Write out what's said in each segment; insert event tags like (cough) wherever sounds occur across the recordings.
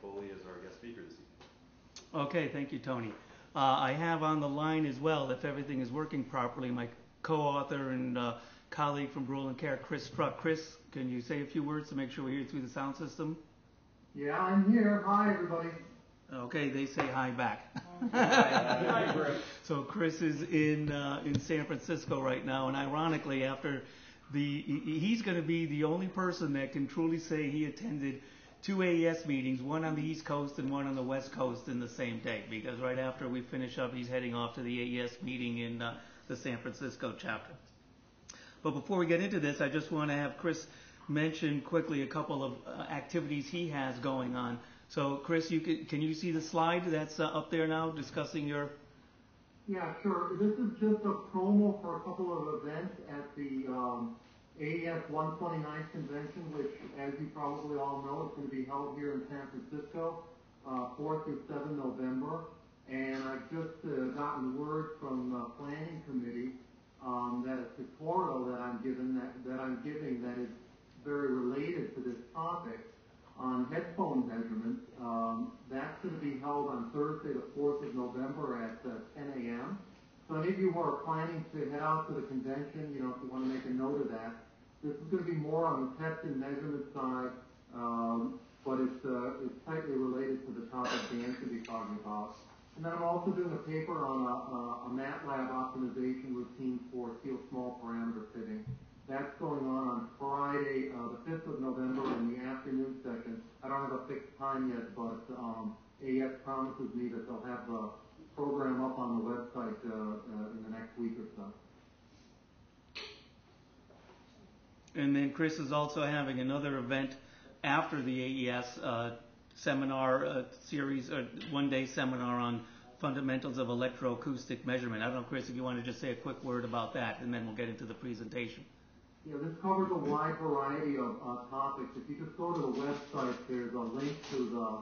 Foley as our guest speaker this evening. Okay, thank you, Tony. Uh, I have on the line as well, if everything is working properly, my co-author and uh, colleague from Brüel and Kjær, Chris Struck. Chris, can you say a few words to make sure we hear through the sound system? Yeah, I'm here. Hi, everybody. Okay, they say hi back. Hi, Chris. (laughs) So Chris is in uh, in San Francisco right now, and ironically, after the he's going to be the only person that can truly say he attended two AES meetings, one on the East Coast and one on the West Coast in the same day. Because right after we finish up, he's heading off to the AES meeting in uh, the San Francisco chapter. But before we get into this, I just want to have Chris mention quickly a couple of uh, activities he has going on. So, Chris, you can, can you see the slide that's uh, up there now discussing your Yeah, sure. This is just a promo for a couple of events at the um, AES 129 convention, which, as you probably all know, is going to be held here in San Francisco, uh, 4 through 7 November. And I've just uh, gotten word from the planning committee um, that a tutorial that I'm given that, that I'm giving that is very related to this topic on headphone measurements. Um, that's going to be held on Thursday, the 4th of November at uh, 10 a.m. So any of you who are planning to head out to the convention, you know, if you want to make a note of that, this is going to be more on the test and measurement side, um, but it's, uh, it's tightly related to the topic Dan should be talking about. And then I'm also doing a paper on a, a, a MATLAB optimization routine for steel small parameter fitting. That's going on on Friday, uh, the 5th of November in the afternoon session. I don't have a fixed time yet, but um, AES promises me that they'll have the program up on the website uh, uh, in the next week or so. And then Chris is also having another event after the AES uh, seminar uh, series, or one-day seminar on fundamentals of electroacoustic measurement. I don't know, Chris, if you want to just say a quick word about that, and then we'll get into the presentation. Yeah, this covers a wide variety of uh, topics. If you just go to the website, there's a link to the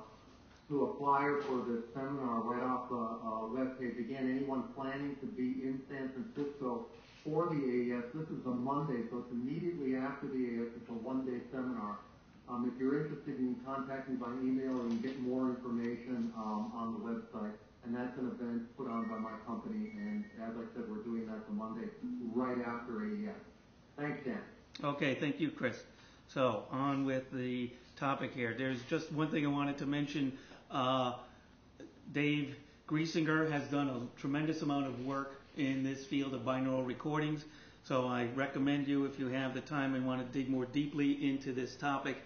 to a flyer for this seminar right off the uh, webpage. Again, anyone planning to be in San Francisco for the AES, this is a Monday, so it's immediately after the AES. It's a one-day seminar. Um, if you're interested, you can contact me by email and get more information um, on the website. And that's an event put on by my company, and as I said, we're doing that the Monday right after AES. Thanks, Dan. Okay, thank you, Chris. So on with the topic here. There's just one thing I wanted to mention. Uh, Dave Griesinger has done a tremendous amount of work in this field of binaural recordings. So I recommend you, if you have the time and want to dig more deeply into this topic,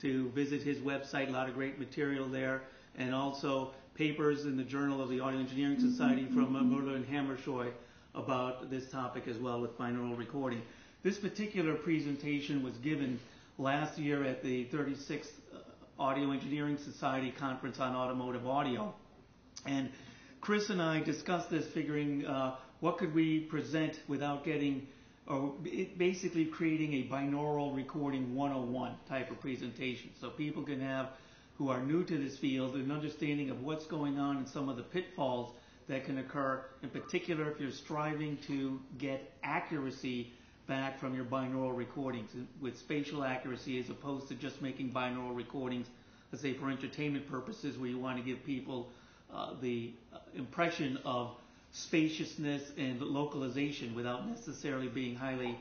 to visit his website. A lot of great material there, and also papers in the Journal of the Audio Engineering Society from uh, Møller and Hammershøi about this topic as well with binaural recording. This particular presentation was given last year at the 36th Audio Engineering Society Conference on Automotive Audio. And Chris and I discussed this, figuring uh, what could we present without getting, or basically creating a binaural recording 101 type of presentation. So people can have, who are new to this field, an understanding of what's going on and some of the pitfalls that can occur, in particular if you're striving to get accuracy back from your binaural recordings with spatial accuracy as opposed to just making binaural recordings, let's say for entertainment purposes where you want to give people uh, the impression of spaciousness and localization without necessarily being highly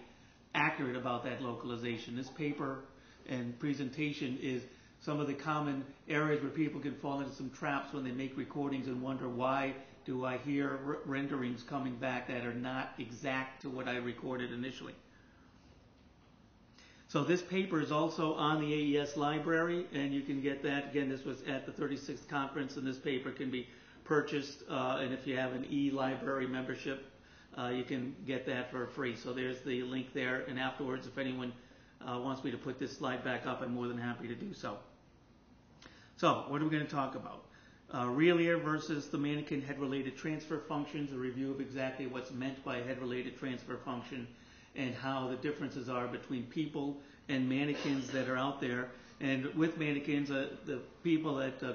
accurate about that localization. This paper and presentation is some of the common areas where people can fall into some traps when they make recordings and wonder why do I hear renderings coming back that are not exact to what I recorded initially. So this paper is also on the AES library, and you can get that. Again, this was at the 36th conference, and this paper can be purchased. Uh, and if you have an e-library membership, uh, you can get that for free. So there's the link there. And afterwards, if anyone uh, wants me to put this slide back up, I'm more than happy to do so. So what are we going to talk about? Uh, real ear versus the mannequin head-related transfer functions, a review of exactly what's meant by head-related transfer function and how the differences are between people and mannequins that are out there. And with mannequins, uh, the people at uh,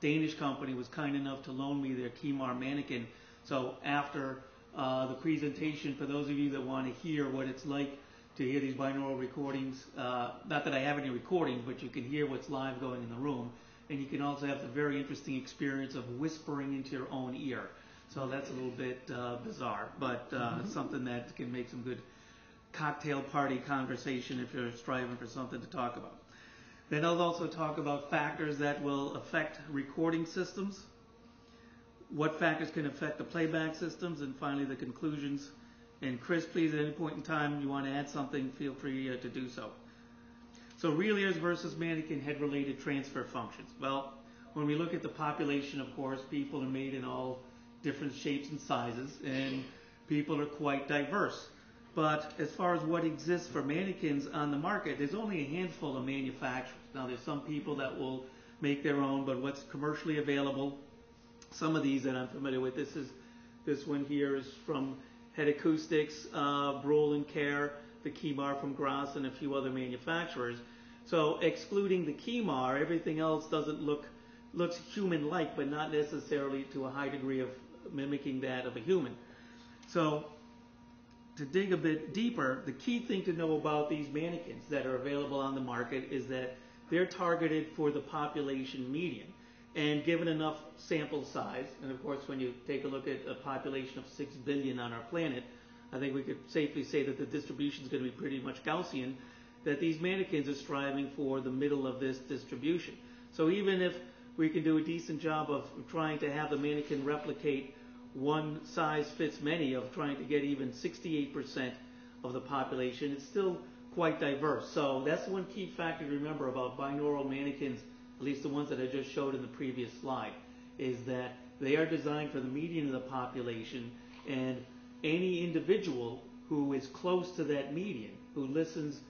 Danish company, was kind enough to loan me their Kemar mannequin. So after uh, the presentation, for those of you that want to hear what it's like to hear these binaural recordings, uh, not that I have any recordings, but you can hear what's live going in the room and you can also have the very interesting experience of whispering into your own ear. So that's a little bit uh, bizarre, but uh, it's something that can make some good cocktail party conversation if you're striving for something to talk about. Then I'll also talk about factors that will affect recording systems, what factors can affect the playback systems, and finally the conclusions. And Chris, please, at any point in time you want to add something, feel free uh, to do so. So real ears versus mannequin head-related transfer functions. Well, when we look at the population, of course, people are made in all different shapes and sizes, and people are quite diverse. But as far as what exists for mannequins on the market, there's only a handful of manufacturers. Now, there's some people that will make their own, but what's commercially available, some of these that I'm familiar with, this is this one here is from Head Acoustics, uh, Brüel & Kjær, the Kemar from Gras, and a few other manufacturers. So excluding the Kemar, everything else doesn't look looks human-like, but not necessarily to a high degree of mimicking that of a human. So to dig a bit deeper, the key thing to know about these mannequins that are available on the market is that they're targeted for the population median. And given enough sample size, and of course, when you take a look at a population of 6 billion on our planet, I think we could safely say that the distribution is going to be pretty much Gaussian, that these mannequins are striving for the middle of this distribution. So even if we can do a decent job of trying to have the mannequin replicate one size fits many of trying to get even 68% of the population. It's still quite diverse. So that's one key factor to remember about binaural mannequins, at least the ones that I just showed in the previous slide, is that they are designed for the median of the population and any individual who is close to that median, who listens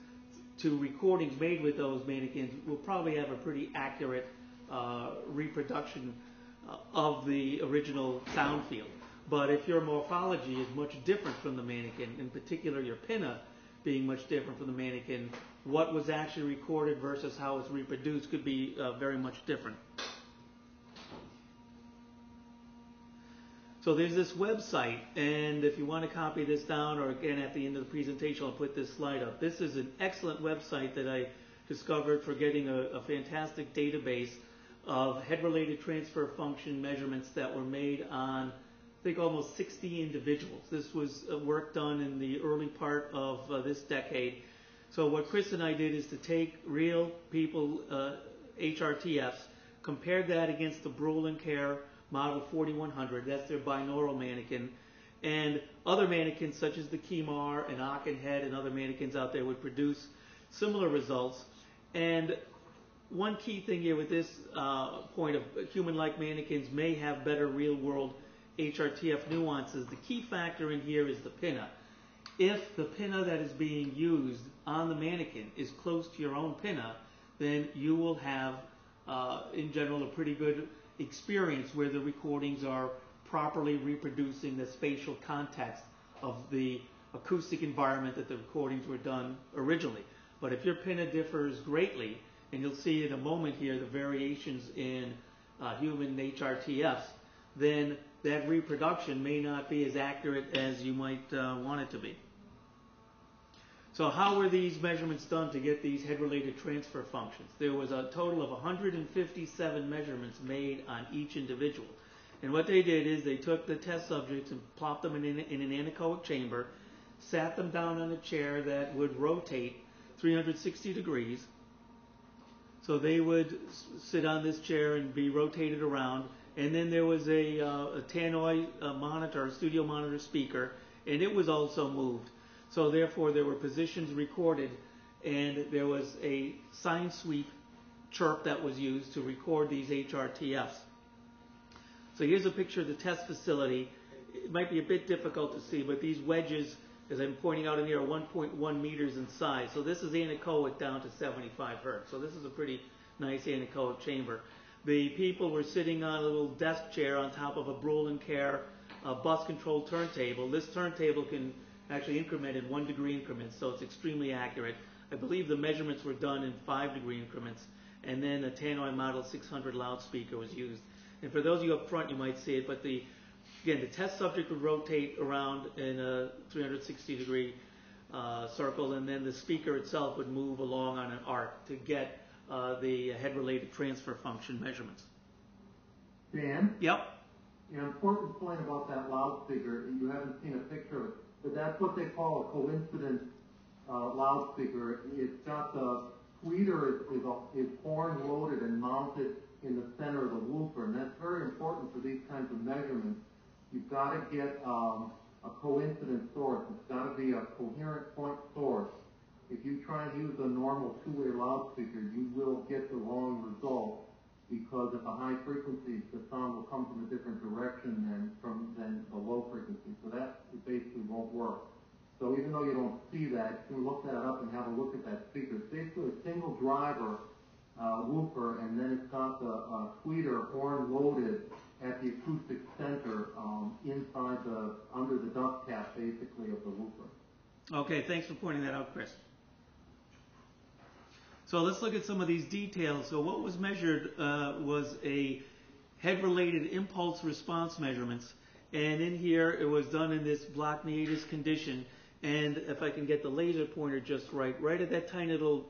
to recordings made with those mannequins, will probably have a pretty accurate uh, reproduction uh, of the original sound field. But if your morphology is much different from the mannequin, in particular your pinna being much different from the mannequin, what was actually recorded versus how it's reproduced could be uh, very much different. So there's this website, and if you want to copy this down, or again at the end of the presentation, I'll put this slide up. This is an excellent website that I discovered for getting a, a fantastic database of head-related transfer function measurements that were made on, I think, almost 60 individuals. This was uh, work done in the early part of uh, this decade. So what Chris and I did is to take real people, uh, HRTFs, compared that against the Brüel Kjær Model 4100, that's their binaural mannequin, and other mannequins such as the Kemar and Akenhead and other mannequins out there would produce similar results. And one key thing here with this uh, point of human-like mannequins may have better real-world HRTF nuances. The key factor in here is the pinna. If the pinna that is being used on the mannequin is close to your own pinna, then you will have, uh, in general, a pretty good experience where the recordings are properly reproducing the spatial context of the acoustic environment that the recordings were done originally. But if your pinna differs greatly, and you'll see in a moment here the variations in uh, human HRTFs, then that reproduction may not be as accurate as you might uh, want it to be. So how were these measurements done to get these head-related transfer functions? There was a total of 157 measurements made on each individual. And what they did is they took the test subjects and plopped them in, in an anechoic chamber, sat them down on a chair that would rotate 360 degrees, so they would sit on this chair and be rotated around. And then there was a, uh, a tannoy uh, monitor, a studio monitor speaker, and it was also moved. So therefore, there were positions recorded, and there was a sine sweep chirp that was used to record these HRTFs. So here's a picture of the test facility. It might be a bit difficult to see, but these wedges as I'm pointing out in here, are 1.1 meters in size. So this is anechoic down to 75 hertz. So this is a pretty nice anechoic chamber. The people were sitting on a little desk chair on top of a Brüel & Kjær uh, bus control turntable. This turntable can actually increment in one degree increments, so it's extremely accurate. I believe the measurements were done in five degree increments, and then a Tannoy Model 600 loudspeaker was used. And for those of you up front, you might see it, but the Again, the test subject would rotate around in a 360 degree uh, circle, and then the speaker itself would move along on an arc to get the head-related transfer function measurements. Dan, Yep. an important point about that loudspeaker, you haven't seen a picture of it, but that's what they call a coincidence uh, loudspeaker. It's got the tweeter is, is, a- is horn loaded and mounted in the center of the woofer, and that's very important for these kinds of measurements. You've got to get um, a coincident source. It's got to be a coherent point source. If you try and use a normal two-way loudspeaker, you will get the wrong result because at the high frequencies, the sound will come from a different direction than from than the low frequency. So that basically won't work. So even though you don't see that, you can look that up and have a look at that speaker. It's basically a single driver uh, woofer, and then it's got the uh, tweeter horn loaded at the acoustic center um, inside the under the dust cap, basically of the woofer. Okay, thanks for pointing that out, Chris. So let's look at some of these details. So what was measured uh, was a head-related impulse response measurements, and in here it was done in this block meatus condition. And if I can get the laser pointer just right, right at that tiny little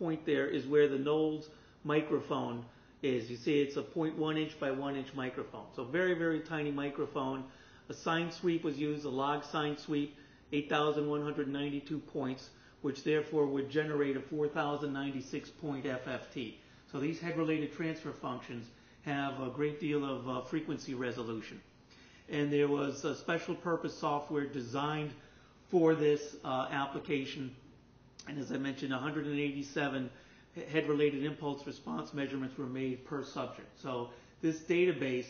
point there is where the Knowles microphone is. You see, it's a 0.1 inch by 1 inch microphone. So very, very tiny microphone. A sine sweep was used, a log sine sweep, 8,192 points, which therefore would generate a 4,096 point FFT. So these head-related transfer functions have a great deal of uh, frequency resolution. And there was a special purpose software designed for this uh, application. And as I mentioned, 187 head-related impulse response measurements were made per subject. So this database,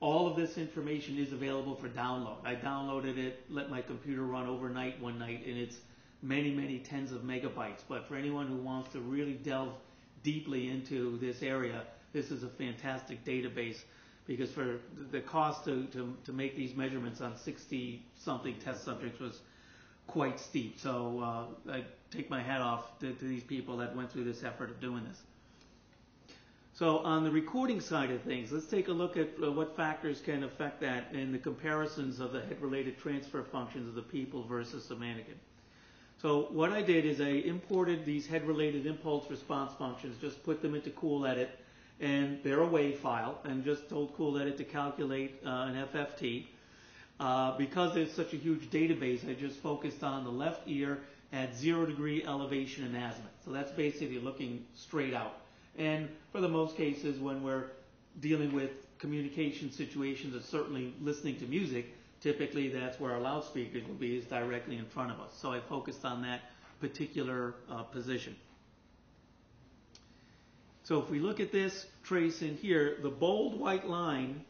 all of this information is available for download. I downloaded it, let my computer run overnight one night, and it's many, many tens of megabytes. But for anyone who wants to really delve deeply into this area, this is a fantastic database because for the cost to, to, to make these measurements on 60 something test subjects was quite steep. So uh, I take my hat off to, to these people that went through this effort of doing this. So on the recording side of things, let's take a look at uh, what factors can affect that and the comparisons of the head-related transfer functions of the people versus the mannequin. So what I did is I imported these head-related impulse response functions, just put them into CoolEdit, and they're a WAV file, and just told CoolEdit to calculate uh, an FFT. Uh, because there's such a huge database, I just focused on the left ear at zero degree elevation and azimuth. So that's basically looking straight out. And for the most cases, when we're dealing with communication situations and certainly listening to music, typically that's where our loudspeakers will be is directly in front of us. So I focused on that particular uh, position. So if we look at this trace in here, the bold white line,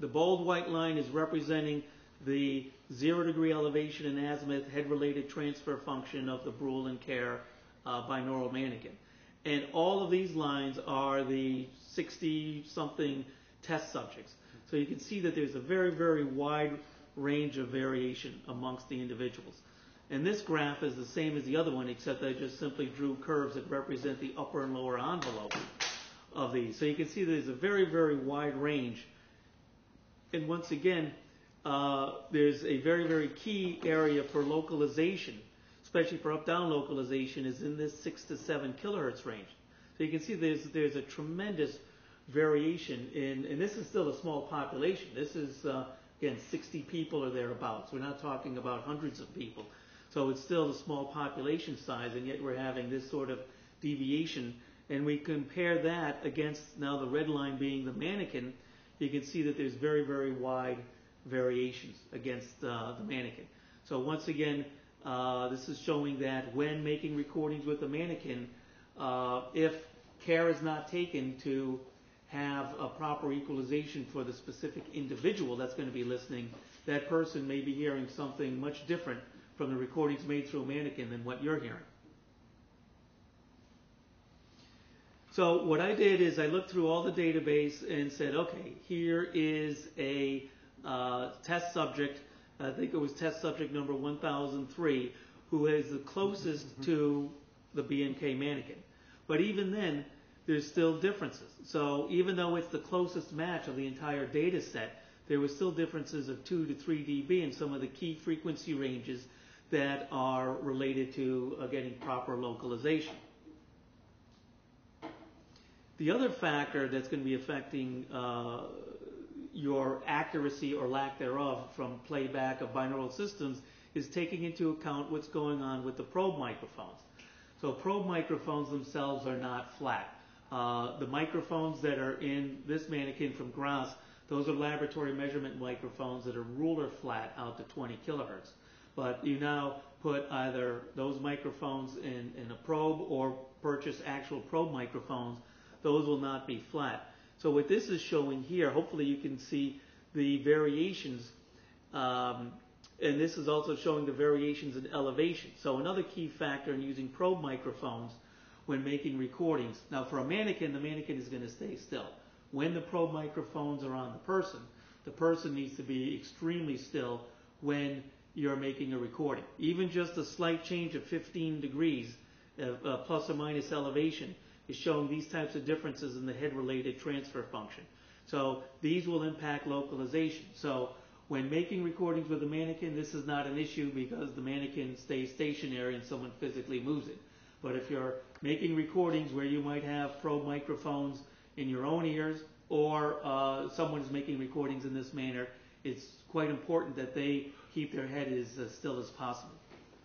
the bold white line is representing the zero degree elevation and azimuth head related transfer function of the Brüel and Kjær uh, binaural mannequin. And all of these lines are the 60 something test subjects. So you can see that there's a very, very wide range of variation amongst the individuals. And this graph is the same as the other one, except I just simply drew curves that represent the upper and lower envelope of these. So you can see there's a very, very wide range. And once again, uh, there's a very, very key area for localization, especially for up-down localization, is in this 6 to 7 kilohertz range. So you can see there's, there's a tremendous variation in, and this is still a small population. This is, uh, again, 60 people or thereabouts. We're not talking about hundreds of people. So it's still a small population size, and yet we're having this sort of deviation. And we compare that against now the red line being the mannequin, you can see that there's very, very wide variations against uh, the mannequin. So once again, uh, this is showing that when making recordings with the mannequin, uh, if care is not taken to have a proper equalization for the specific individual that's going to be listening, that person may be hearing something much different from the recordings made through a mannequin than what you're hearing. So what I did is I looked through all the database and said, okay, here is a uh, test subject. I think it was test subject number 1003, who is the closest mm-hmm. to the B&K mannequin. But even then, there's still differences. So even though it's the closest match of the entire data set, there were still differences of 2 to 3 dB in some of the key frequency ranges that are related to uh, getting proper localization. The other factor that's going to be affecting uh, your accuracy or lack thereof from playback of binaural systems is taking into account what's going on with the probe microphones. So probe microphones themselves are not flat. Uh, the microphones that are in this mannequin from Gras, those are laboratory measurement microphones that are ruler flat out to 20 kilohertz. But you now put either those microphones in, in a probe or purchase actual probe microphones, those will not be flat. So what this is showing here, hopefully you can see the variations, um, and this is also showing the variations in elevation. So another key factor in using probe microphones when making recordings. Now for a mannequin, the mannequin is going to stay still. When the probe microphones are on the person, the person needs to be extremely still when you're making a recording. Even just a slight change of 15 degrees, uh, uh, plus or minus elevation, is showing these types of differences in the head-related transfer function. So these will impact localization. So when making recordings with a mannequin, this is not an issue because the mannequin stays stationary and someone physically moves it. But if you're making recordings where you might have probe microphones in your own ears or uh, someone is making recordings in this manner, it's quite important that they keep their head as uh, still as possible.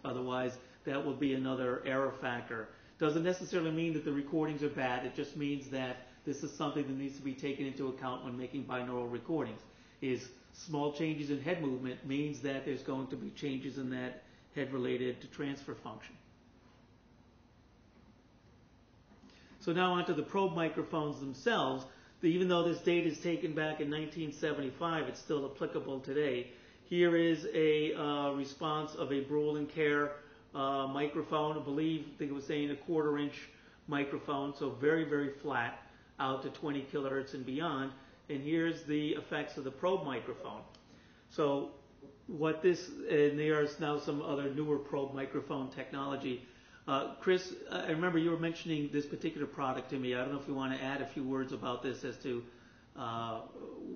Otherwise, that will be another error factor doesn't necessarily mean that the recordings are bad. It just means that this is something that needs to be taken into account when making binaural recordings. Is small changes in head movement means that there's going to be changes in that head related to transfer function. So now onto the probe microphones themselves. Even though this date is taken back in 1975, it's still applicable today. Here is a uh, response of a and Kjær uh, microphone. I believe, think it was saying a quarter inch microphone, so very, very flat out to 20 kilohertz and beyond. And here's the effects of the probe microphone. So what this, and there's now some other newer probe microphone technology. Uh, Chris, I remember you were mentioning this particular product to me. I don't know if you want to add a few words about this as to uh,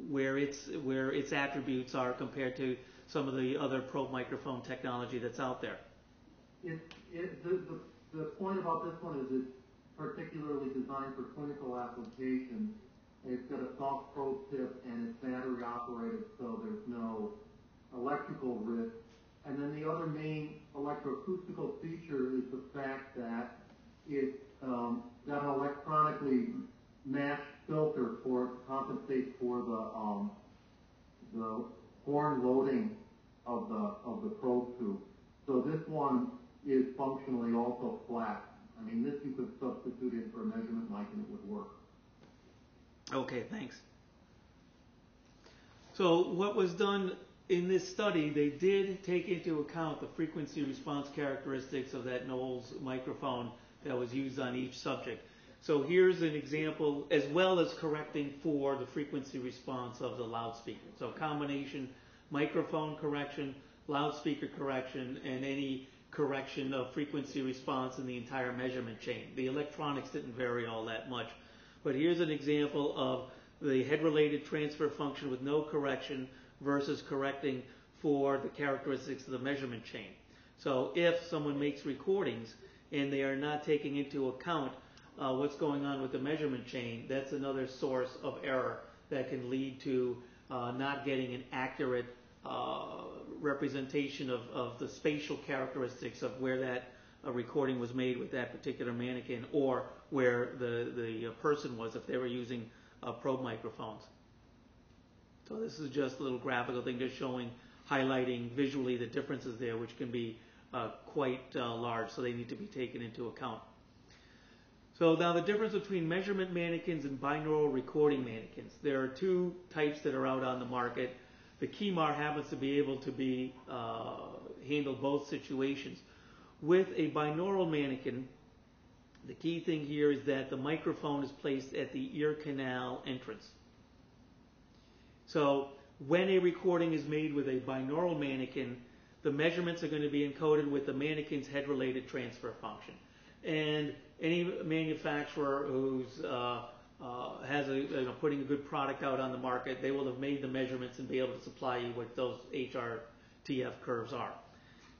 where its where its attributes are compared to some of the other probe microphone technology that's out there it, it, the, the, the point about this one is it's particularly designed for clinical applications. It's got a soft probe tip and it's battery operated, so there's no electrical risk. And then the other main electroacoustical feature is the fact that it um, got an electronically matched filter for to compensate for the um, the horn loading of the of the probe tube. So this one is functionally also flat. I mean, this you could substitute in for a measurement mic and it would work. Okay, thanks. So what was done in this study, they did take into account the frequency response characteristics of that Knowles microphone that was used on each subject. So here's an example, as well as correcting for the frequency response of the loudspeaker. So combination microphone correction, loudspeaker correction, and any correction of frequency response in the entire measurement chain. The electronics didn't vary all that much. But here's an example of the head-related transfer function with no correction versus correcting for the characteristics of the measurement chain. So if someone makes recordings and they are not taking into account uh, what's going on with the measurement chain, that's another source of error that can lead to uh, not getting an accurate uh, representation of, of the spatial characteristics of where that uh, recording was made with that particular mannequin or where the, the uh, person was if they were using uh, probe microphones. So this is just a little graphical thing just showing, highlighting visually the differences there which can be uh, quite uh, large so they need to be taken into account. So now the difference between measurement mannequins and binaural recording mannequins. There are two types that are out on the market the KEMAR happens to be able to be uh, handle both situations. With a binaural mannequin, the key thing here is that the microphone is placed at the ear canal entrance. So when a recording is made with a binaural mannequin, the measurements are going to be encoded with the mannequin's head-related transfer function. And any manufacturer who's uh, uh, has a, you know, putting a good product out on the market, they will have made the measurements and be able to supply you what those HRTF curves are.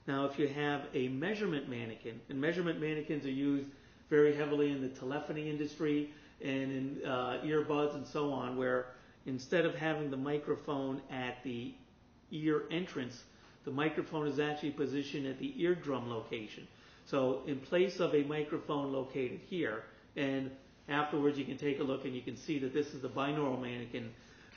Now, if you have a measurement mannequin, and measurement mannequins are used very heavily in the telephony industry and in uh, earbuds and so on, where instead of having the microphone at the ear entrance, the microphone is actually positioned at the eardrum location. So in place of a microphone located here, and afterwards you can take a look and you can see that this is the binaural mannequin.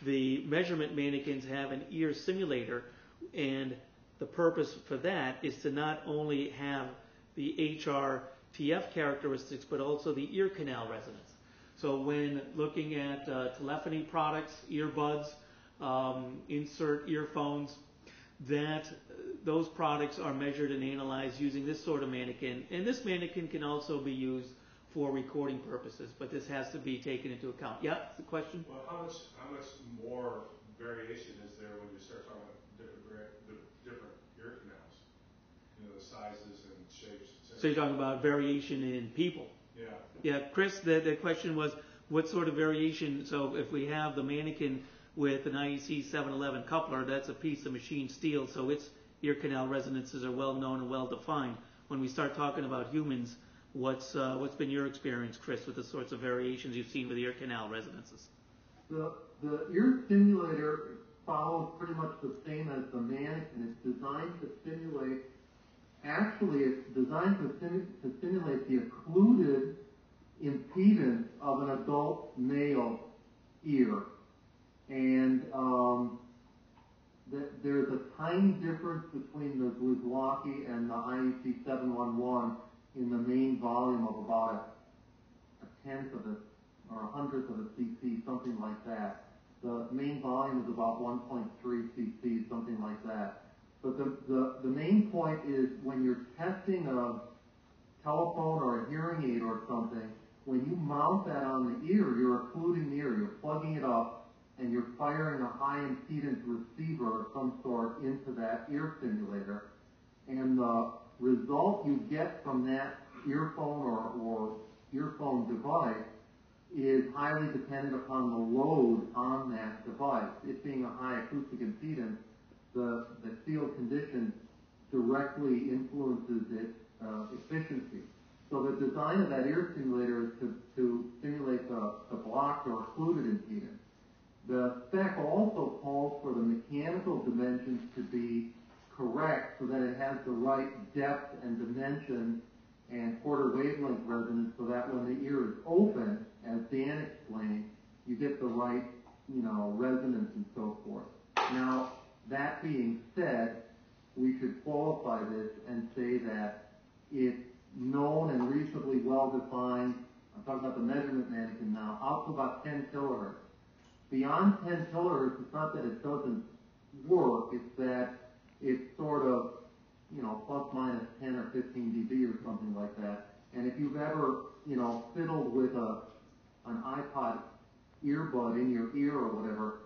The measurement mannequins have an ear simulator, and the purpose for that is to not only have the HRTF characteristics, but also the ear canal resonance. So when looking at uh, telephony products, earbuds, um, insert earphones, that those products are measured and analyzed using this sort of mannequin. And this mannequin can also be used for recording purposes, but this has to be taken into account. Yeah, the question? Well, how much, how much more variation is there when you start talking about different, the different ear canals? You know, the sizes and shapes. So you're talking about variation in people. Yeah, Yeah, Chris, the, the question was, what sort of variation, so if we have the mannequin with an IEC 711 coupler, that's a piece of machined steel, so its ear canal resonances are well known and well defined. When we start talking about humans, what's, uh, what's been your experience, Chris, with the sorts of variations you've seen with ear canal resonances? The, the ear stimulator follows pretty much the same as the mannequin. It's designed to stimulate, actually it's designed to, stimu- to stimulate the occluded impedance of an adult male ear. And um, th- there's a tiny difference between the Zwislocki and the IEC 711 in the main volume of about a, a tenth of a or a hundredth of a cc, something like that. The main volume is about 1.3 cc, something like that. But the, the, the main point is when you're testing a telephone or a hearing aid or something, when you mount that on the ear, you're occluding the ear, you're plugging it up, and you're firing a high impedance receiver of some sort into that ear stimulator. And the result you get from that earphone or, or earphone device is highly dependent upon the load on that device. It being a high acoustic impedance, the, the field condition directly influences its uh, efficiency. So the design of that ear stimulator is to, to stimulate the, the blocked or occluded impedance. The spec also calls for the mechanical dimensions to be correct so that it has the right depth and dimension and quarter wavelength resonance so that when the ear is open, as Dan explained, you get the right, you know, resonance and so forth. Now, that being said, we should qualify this and say that it's known and reasonably well defined. I'm talking about the measurement mannequin now, out to about 10 kilohertz. Beyond 10 kilohertz, it's not that it doesn't work, it's that it's sort of, you know, plus minus 10 or 15 dB or something like that. And if you've ever, you know, fiddled with a, an iPod earbud in your ear or whatever,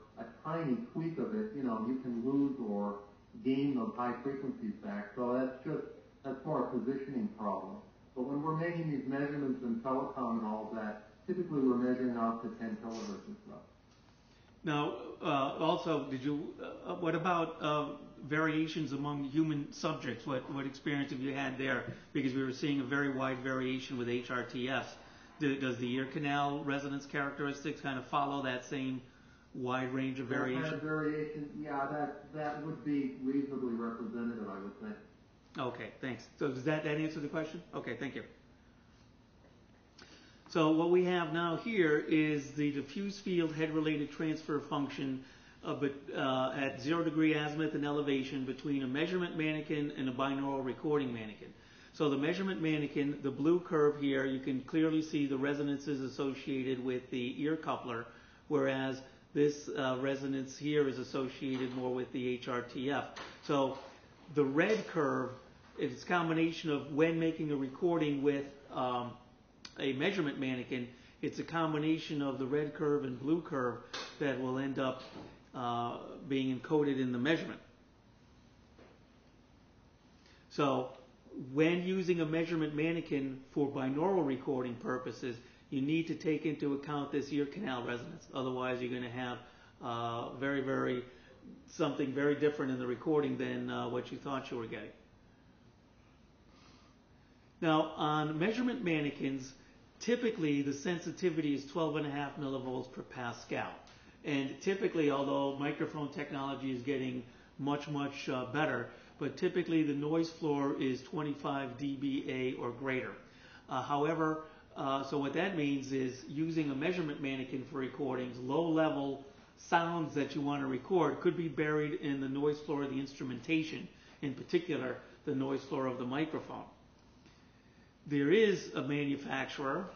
tiny tweak of it, you know, you can lose or gain those high frequencies back. So that's just, that's more a positioning problem. But when we're making these measurements in telecom and all that, typically we're measuring out to 10 kilohertz and stuff. Now, uh, also, did you, uh, what about uh, variations among human subjects? What, what experience have you had there? Because we were seeing a very wide variation with HRTFs. Do, does the ear canal resonance characteristics kind of follow that same wide range of variation? variation, yeah, that, that would be reasonably representative, I would think. Okay, thanks. So does that, that answer the question? Okay, thank you. So what we have now here is the diffuse field head-related transfer function uh, but, uh, at zero degree azimuth and elevation between a measurement mannequin and a binaural recording mannequin. So the measurement mannequin, the blue curve here, you can clearly see the resonances associated with the ear coupler, whereas this uh, resonance here is associated more with the HRTF. So the red curve it's a combination of when making a recording with um, a measurement mannequin, it's a combination of the red curve and blue curve that will end up uh, being encoded in the measurement. So when using a measurement mannequin for binaural recording purposes, you need to take into account this ear canal resonance. Otherwise, you're going to have uh, very, very something very different in the recording than uh, what you thought you were getting. Now, on measurement mannequins, typically the sensitivity is 12 and a half millivolts per Pascal. And typically, although microphone technology is getting much, much uh, better, but typically the noise floor is 25 dBA or greater. Uh, however, uh, so what that means is using a measurement mannequin for recordings, low level sounds that you want to record could be buried in the noise floor of the instrumentation, in particular the noise floor of the microphone. There is a manufacturer,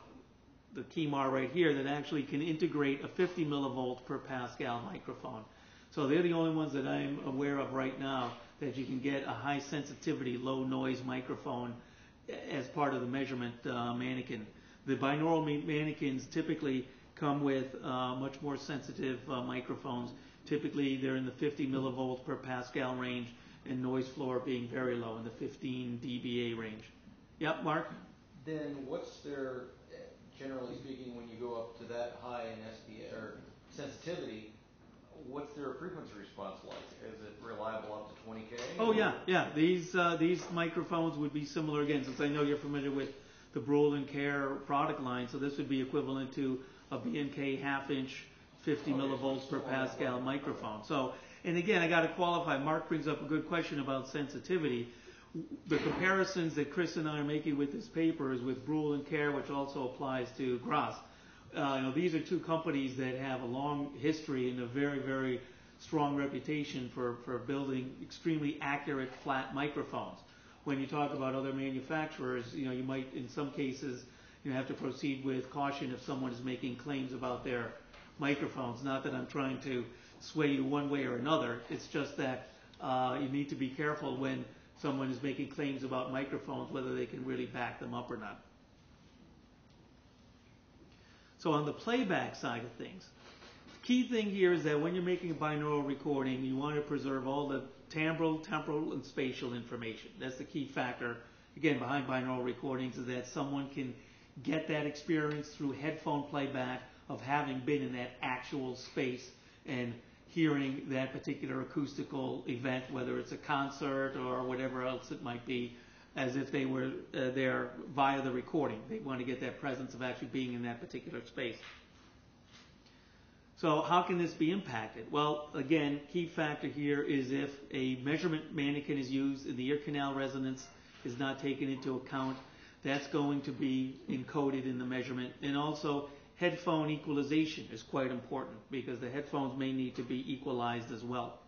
the Kemar right here, that actually can integrate a 50 millivolt per Pascal microphone. So they're the only ones that I'm aware of right now that you can get a high sensitivity, low noise microphone as part of the measurement uh, mannequin. The binaural mannequins typically come with uh, much more sensitive uh, microphones. Typically, they're in the 50 millivolts per Pascal range, and noise floor being very low in the 15 dBA range. Yep, Mark. Then what's their, generally speaking, when you go up to that high in SPA or sensitivity, what's their frequency response like? Is it reliable up to 20k? Oh yeah, yeah. These uh, these microphones would be similar again, since I know you're familiar with the and Kjær product line. So this would be equivalent to a B&K half inch 50 millivolts per Pascal microphone. So, and again, I got to qualify. Mark brings up a good question about sensitivity. The comparisons that Chris and I are making with this paper is with Brüel and Kjær, which also applies to Gras. Uh, you know, these are two companies that have a long history and a very, very strong reputation for, for building extremely accurate flat microphones. When you talk about other manufacturers, you know, you might, in some cases, you have to proceed with caution if someone is making claims about their microphones. Not that I'm trying to sway you one way or another. It's just that uh, you need to be careful when someone is making claims about microphones, whether they can really back them up or not. So on the playback side of things, the key thing here is that when you're making a binaural recording, you want to preserve all the timbral, temporal, and spatial information. That's the key factor, again, behind binaural recordings is that someone can get that experience through headphone playback of having been in that actual space and hearing that particular acoustical event, whether it's a concert or whatever else it might be, as if they were uh, there via the recording. They want to get that presence of actually being in that particular space. So how can this be impacted? Well, again, key factor here is if a measurement mannequin is used and the ear canal resonance is not taken into account, that's going to be encoded in the measurement. And also, headphone equalization is quite important because the headphones may need to be equalized as well.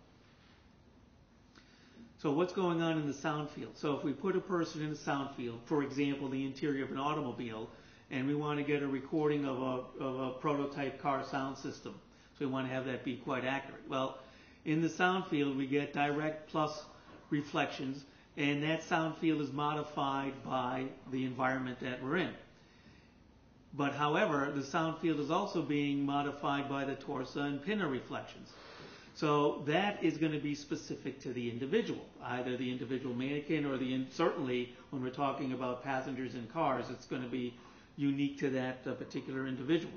So what's going on in the sound field? So if we put a person in a sound field, for example, the interior of an automobile, and we want to get a recording of a, of a prototype car sound system, so we want to have that be quite accurate. Well, in the sound field, we get direct plus reflections, and that sound field is modified by the environment that we're in. But however, the sound field is also being modified by the torso and pinna reflections. So that is going to be specific to the individual, either the individual mannequin or the, in, certainly when we're talking about passengers in cars, it's going to be unique to that uh, particular individual.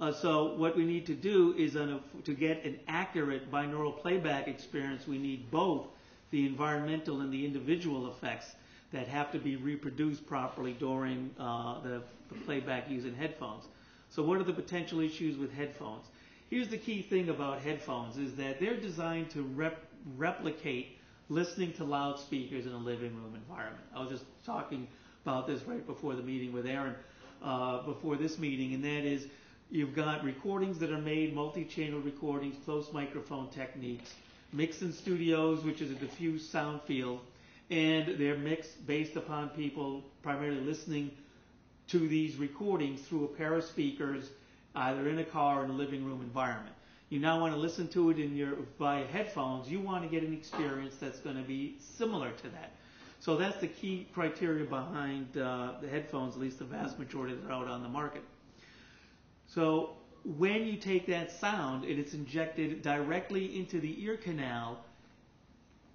Uh, so what we need to do is a, to get an accurate binaural playback experience, we need both the environmental and the individual effects that have to be reproduced properly during uh, the, the playback using headphones. So what are the potential issues with headphones? Here's the key thing about headphones is that they're designed to rep- replicate listening to loudspeakers in a living room environment. I was just talking about this right before the meeting with Aaron, uh, before this meeting, and that is you've got recordings that are made, multi-channel recordings, close microphone techniques, mixed in studios, which is a diffuse sound field, and they're mixed based upon people primarily listening to these recordings through a pair of speakers, either in a car or in a living room environment. You now want to listen to it in your via headphones. You want to get an experience that's going to be similar to that. So that's the key criteria behind uh, the headphones, at least the vast majority that are out on the market. So when you take that sound and it's injected directly into the ear canal,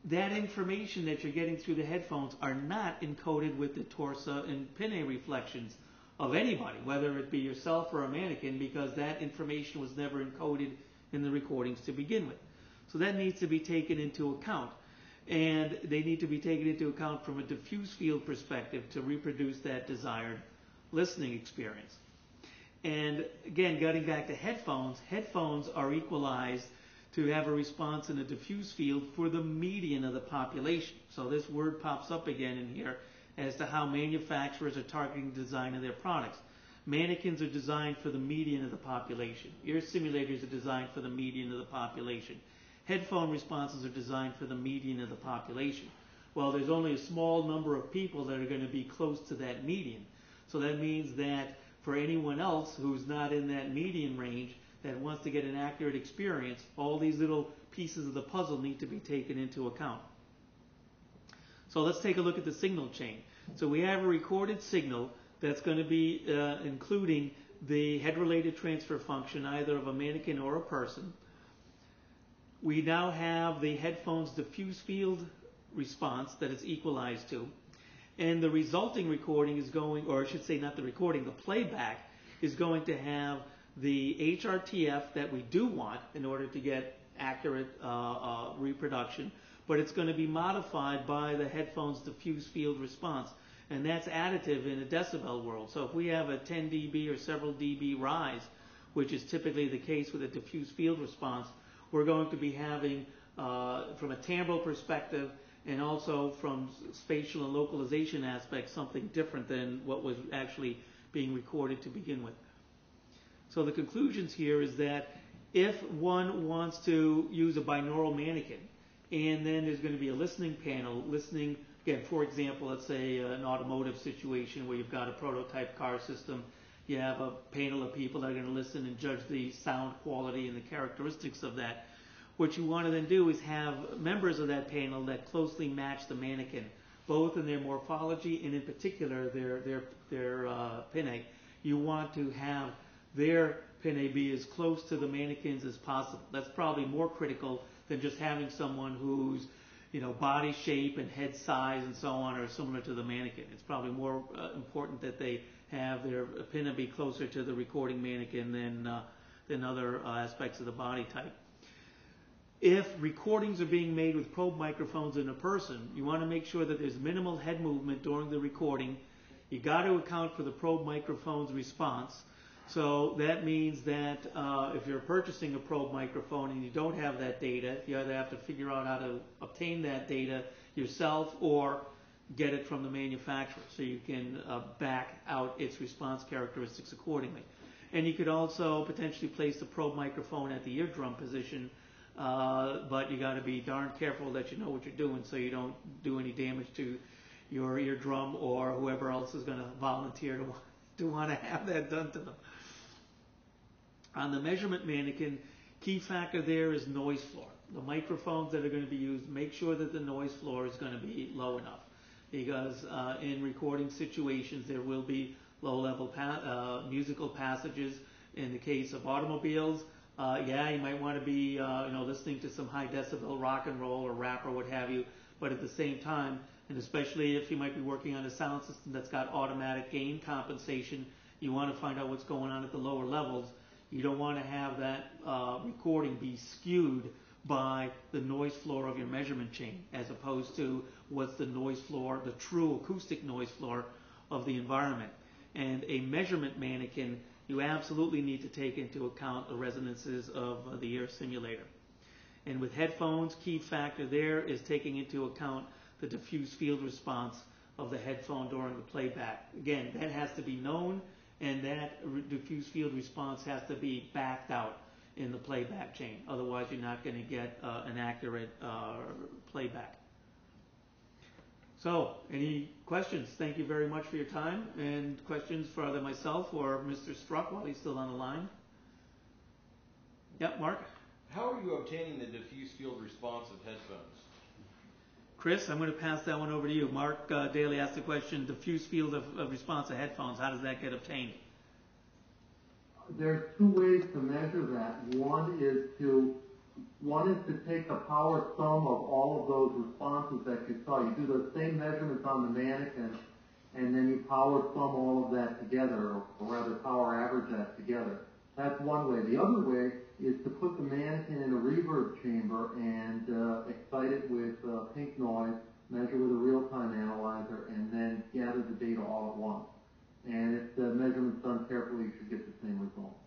that information that you're getting through the headphones are not encoded with the torso and pinna reflections of anybody, whether it be yourself or a mannequin, because that information was never encoded in the recordings to begin with. So that needs to be taken into account. And they need to be taken into account from a diffuse field perspective to reproduce that desired listening experience. And again, getting back to headphones, headphones are equalized to have a response in a diffuse field for the median of the population. So this word pops up again in here as to how manufacturers are targeting the design of their products. Mannequins are designed for the median of the population. Ear simulators are designed for the median of the population. Headphone responses are designed for the median of the population. Well, there's only a small number of people that are going to be close to that median. So that means that for anyone else who's not in that median range that wants to get an accurate experience, all these little pieces of the puzzle need to be taken into account. So let's take a look at the signal chain. So we have a recorded signal that's going to be uh, including the head-related transfer function either of a mannequin or a person. We now have the headphones diffuse field response that it's equalized to. And the resulting recording is going, or I should say not the recording, the playback is going to have the HRTF that we do want in order to get accurate uh, uh, reproduction, but it's going to be modified by the headphones diffuse field response. And that's additive in a decibel world. So if we have a 10 dB or several dB rise, which is typically the case with a diffuse field response, we're going to be having, uh, from a timbral perspective, and also from spatial and localization aspects, something different than what was actually being recorded to begin with. So the conclusions here is that if one wants to use a binaural mannequin, and then there's going to be a listening panel listening, again, for example, let's say an automotive situation where you've got a prototype car system, you have a panel of people that are going to listen and judge the sound quality and the characteristics of that. What you want to then do is have members of that panel that closely match the mannequin, both in their morphology and in particular their their their uh. You want to have their pinnae be as close to the mannequins as possible. That's probably more critical than just having someone whose you know body shape and head size and so on are similar to the mannequin. It's probably more uh, important that they have their pinna be closer to the recording mannequin than uh, than other uh, aspects of the body type if recordings are being made with probe microphones in a person, you want to make sure that there's minimal head movement during the recording. You got to account for the probe microphone's response. So that means that uh, if you're purchasing a probe microphone and you don't have that data, you either have to figure out how to obtain that data yourself or get it from the manufacturer so you can uh, back out its response characteristics accordingly. And you could also potentially place the probe microphone at the eardrum position uh, but you got to be darn careful that you know what you're doing so you don't do any damage to your eardrum or whoever else is going to volunteer to, to want to have that done to them. On the measurement mannequin, key factor there is noise floor. The microphones that are going to be used, make sure that the noise floor is going to be low enough because uh, in recording situations there will be low level pa- uh, musical passages. In the case of automobiles, uh, yeah, you might want to be, uh, you know, listening to some high decibel rock and roll or rap or what have you, but at the same time, and especially if you might be working on a sound system that's got automatic gain compensation, you want to find out what's going on at the lower levels. You don't want to have that uh, recording be skewed by the noise floor of your measurement chain, as opposed to what's the noise floor, the true acoustic noise floor of the environment. And a measurement mannequin you absolutely need to take into account the resonances of the ear simulator. And with headphones, key factor there is taking into account the diffuse field response of the headphone during the playback. Again, that has to be known, and that diffuse field response has to be backed out in the playback chain. Otherwise, you're not going to get uh, an accurate uh, playback. So, any questions? Thank you very much for your time. And questions for either myself or Mr. Struck while he's still on the line? Yep, Mark? How are you obtaining the diffuse field response of headphones? Chris, I'm going to pass that one over to you. Mark uh, Daly asked the question diffuse field of, of response of headphones. How does that get obtained? There's two ways to measure that. One is to one is to take the power sum of all of those responses that you saw. You do the same measurements on the mannequin, and then you power sum all of that together, or rather power average that together. That's one way. The other way is to put the mannequin in a reverb chamber and uh, excite it with uh, pink noise, measure with a real-time analyzer, and then gather the data all at once. And if the measurement's done carefully, you should get the same result.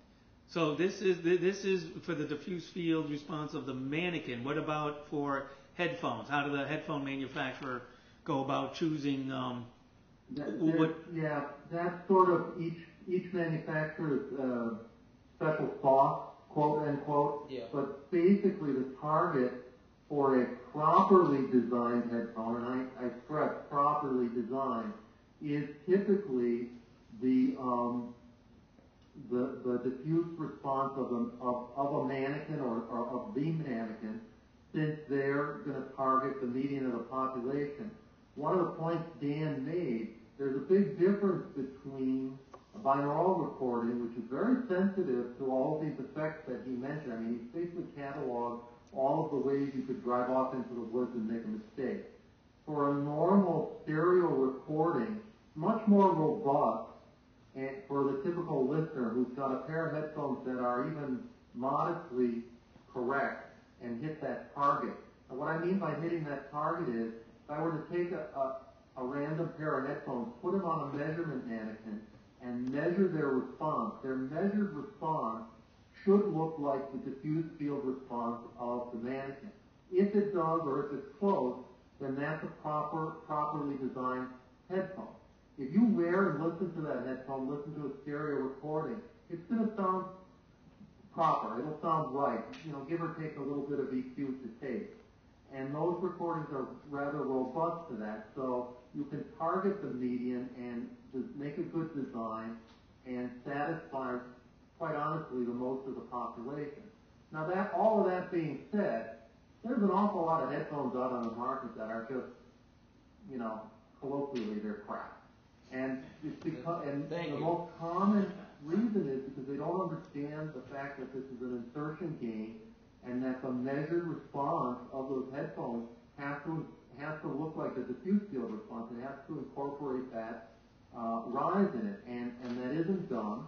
So this is this is for the diffuse field response of the mannequin. What about for headphones? How do the headphone manufacturer go about choosing? Um, That, what- yeah, that's sort of each each manufacturer's uh, special sauce, quote unquote. Yeah. But basically, the target for a properly designed headphone, and I, I stress properly designed, is typically the um, the, the diffuse response of a, of, of a mannequin or, or of the mannequin, since they're going to target the median of the population. One of the points Dan made, there's a big difference between a binaural recording, which is very sensitive to all of these effects that he mentioned. I mean, he basically cataloged all of the ways you could drive off into the woods and make a mistake. For a normal stereo recording, much more robust, and for the typical listener who's got a pair of headphones that are even modestly correct and hit that target. And what I mean by hitting that target is, if I were to take a, a, a random pair of headphones, put them on a measurement mannequin, and measure their response, their measured response should look like the diffuse field response of the mannequin. If it does, or if it's close, then that's a proper, properly designed headphone. If you wear and listen to that headphone, listen to a stereo recording, it's going to sound proper. It'll sound right. You know, give or take a little bit of EQ to tape. And those recordings are rather robust to that. So you can target the median and just make a good design and satisfy, quite honestly, the most of the population. Now that, all of that being said, there's an awful lot of headphones out on the market that are just, you know, colloquially they're crap. And it's because, and Thank the you. most common reason is because they don't understand the fact that this is an insertion gain and that the measured response of those headphones has to, has to look like the diffuse field response. It has to incorporate that, uh, rise in it. And, and that isn't done.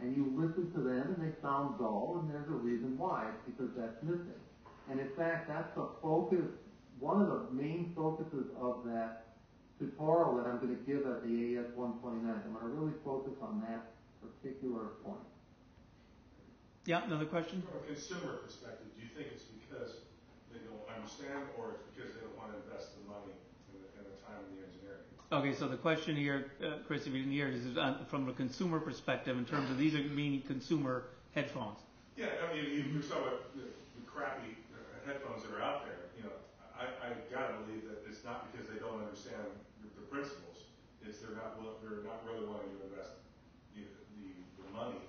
And you listen to them and they sound dull and there's a reason why. It's because that's missing. And in fact, that's the focus, one of the main focuses of that tutorial that I'm going to give at the AES 129. I'm going to really focus on that particular point. yeah, another question. From a consumer perspective, do you think it's because they don't understand, or it's because they don't want to invest the money and the, and the time and the engineering? Okay, so the question here, uh, Chris, if you didn't hear is uh, from a consumer perspective in terms of these are meaning consumer headphones. Yeah, I mean, you, you talk about the, the crappy uh, headphones that are out there, you know, I, I gotta believe that it's not because they don't understand the, the principles. It's they're not, will- they're not really wanting to invest the, the, the money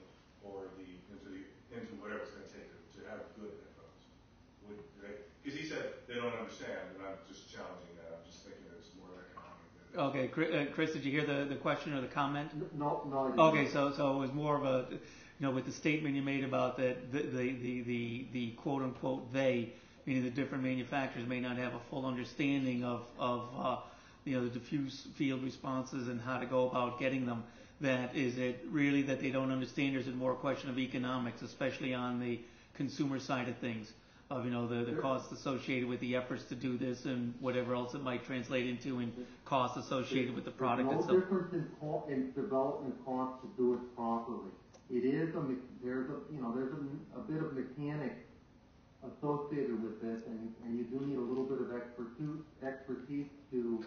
or the, into the, into whatever it's gonna take to, to have a good headphones. Would they, cause he said they don't understand, and I'm just challenging that, I'm just thinking it's more economic. Okay, uh, Chris, did you hear the, the question or the comment? No, no, Okay, so so it was more of a, you know, with the statement you made about that the the the the, the quote unquote they, meaning the different manufacturers may not have a full understanding of of uh, you know the diffuse field responses and how to go about getting them. That is it really that they don't understand, or is it more a question of economics, especially on the consumer side of things? Of you know the the costs associated with the efforts to do this and whatever else it might translate into and costs associated with the product There's itself. no difference in, co- in development costs to do it properly. It is a, me- there's a, you know, there's a, a bit of mechanics associated with this, and, and you do need a little bit of expertise, expertise to,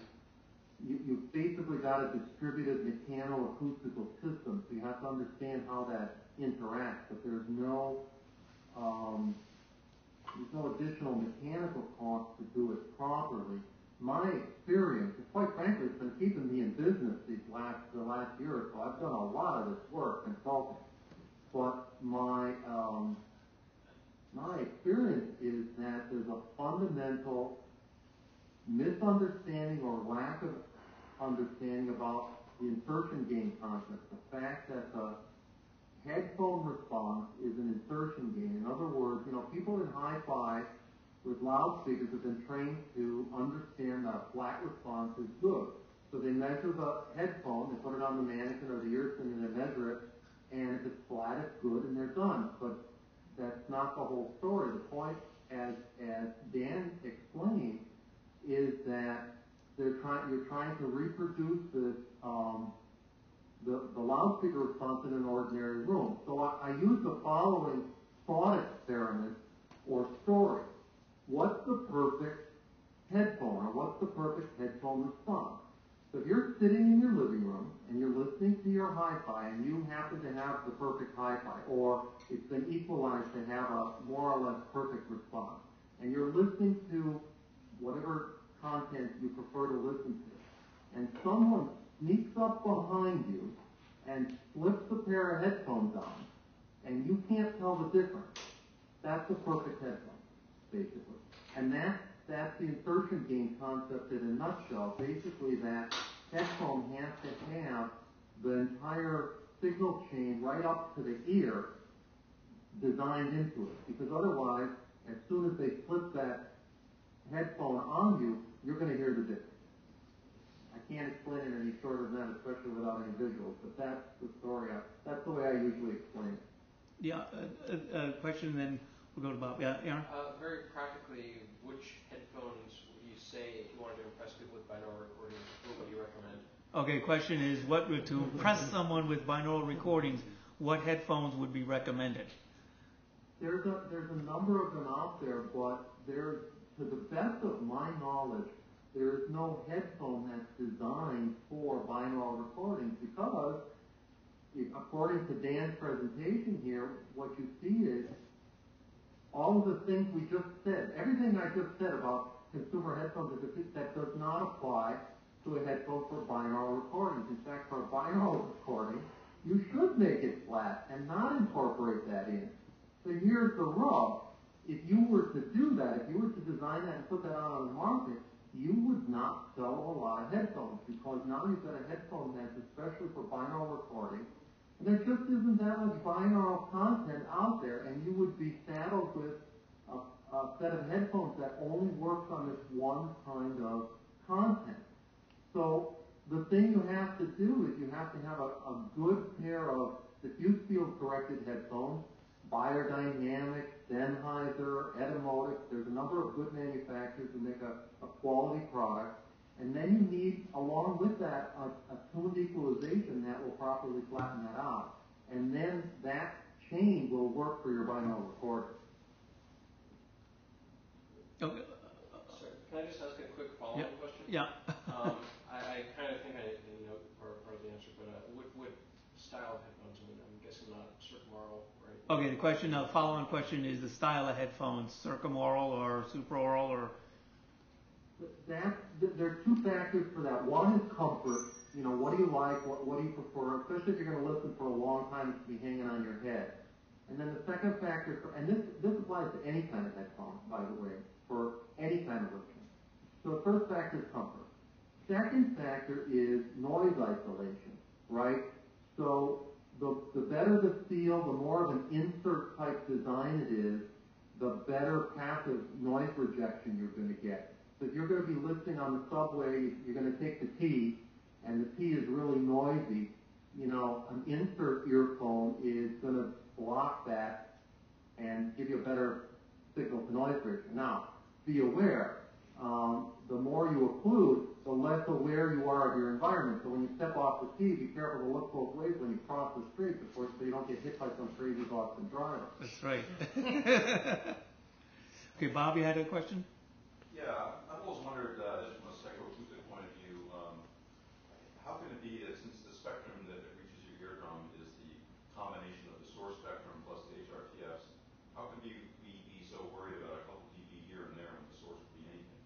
you, you basically got a distributed mechano-acoustical system, so you have to understand how that interacts, but there's no, um, there's no additional mechanical cost to do it properly. My experience, quite frankly, it's been keeping me in business these last, the last year or so. I've done a lot of this work consulting. But my, um, my experience is that there's a fundamental misunderstanding or lack of understanding about the insertion gain concept. The fact that the headphone response is an insertion gain. In other words, you know, people in hi-fi with loudspeakers have been trained to understand that a flat response is good. So they measure the headphone, they put it on the mannequin or the ear and they measure it, and if it's flat, it's good, and they're done. But that's not the whole story. The point, as as Dan explained, is that they're trying you're trying to reproduce this um, the, the loudspeaker response in an ordinary room. So I, I use the following thought experiment or story. What's the perfect headphone or what's the perfect headphone response? So if you're sitting in your living room and you're listening to your hi-fi and you happen to have the perfect hi-fi or it's been equalized to have a more or less perfect response and you're listening to whatever content you prefer to listen to and someone sneaks up behind you and flips a pair of headphones on and you can't tell the difference, that's a perfect headphone, basically. And that that's the insertion gain concept in a nutshell. Basically, that headphone has to have the entire signal chain right up to the ear designed into it. Because otherwise, as soon as they flip that headphone on you, you're going to hear the difference. I can't explain it any shorter than that, especially without any visuals, but that's the story. I, that's the way I usually explain it. Yeah, a, a, a question, then we'll go to Bob. Yeah, Aaron? Uh, very practically, which headphones would you say, if you wanted to impress people with binaural recordings, what would you recommend? Okay, question is, what would, to impress someone with binaural recordings, what headphones would be recommended? There's a there's a number of them out there, but there's to the best of my knowledge, there is no headphone that's designed for binaural recordings because, according to Dan's presentation here, what you see is all of the things we just said, everything I just said about consumer headphones, that does not apply to a headphone for binaural recordings. In fact, for a binaural recording, you should make it flat and not incorporate that in. So here's the rub. If you were to do that, if you were to design that and put that out on the market, you would not sell a lot of headphones because now you've got a headphone that's especially for binaural recording. And there just isn't that much binaural content out there, and you would be saddled with a, a set of headphones that only works on this one kind of content. So the thing you have to do is you have to have a, a good pair of diffuse field corrected headphones Beyerdynamic, Sennheiser, Etymotic. There's a number of good manufacturers who make a, a quality product. And then you need, along with that, a, a tuned equalization that will properly flatten that out. And then that chain will work for your binaural recorder. Okay, Sorry, can I just ask a quick follow-up Yep. question? yeah. Um, I, I kind of think I know part, part of the answer, but uh, what, what style of headphones? I mean, I'm guessing not circumaural, right? Okay, the question, the follow-on question is the style of headphones, circumaural or supra-aural or, That, there are two factors for that. One is comfort. You know, what do you like? What, what do you prefer? Especially if you're going to listen for a long time, it be hanging on your head. And then the second factor, for, and this, this applies to any kind of headphone, by the way, for any kind of listening. So the first factor is comfort. Second factor is noise isolation, right? So the, the better the seal, the more of an insert type design it is, the better passive noise rejection you're going to get. So if you're going to be listening on the subway, you're going to take the T, and the T is really noisy, you know, an insert earphone is going to block that and give you a better signal to noise ratio. Now, be aware, um, the more you occlude, less aware you are of your environment. So when you step off the T, be careful to look both ways when you cross the street, of course, so you don't get hit by some crazy Boston driver. that's right. (laughs) Okay, Bob, you had a question? Yeah, I've always wondered, uh, just from a psychoacoustic point of view, um, how can it be that since the spectrum that reaches your eardrum is the combination of the source spectrum plus the HRTFs, how can we, we be so worried about a couple dB here and there when the source could be anything?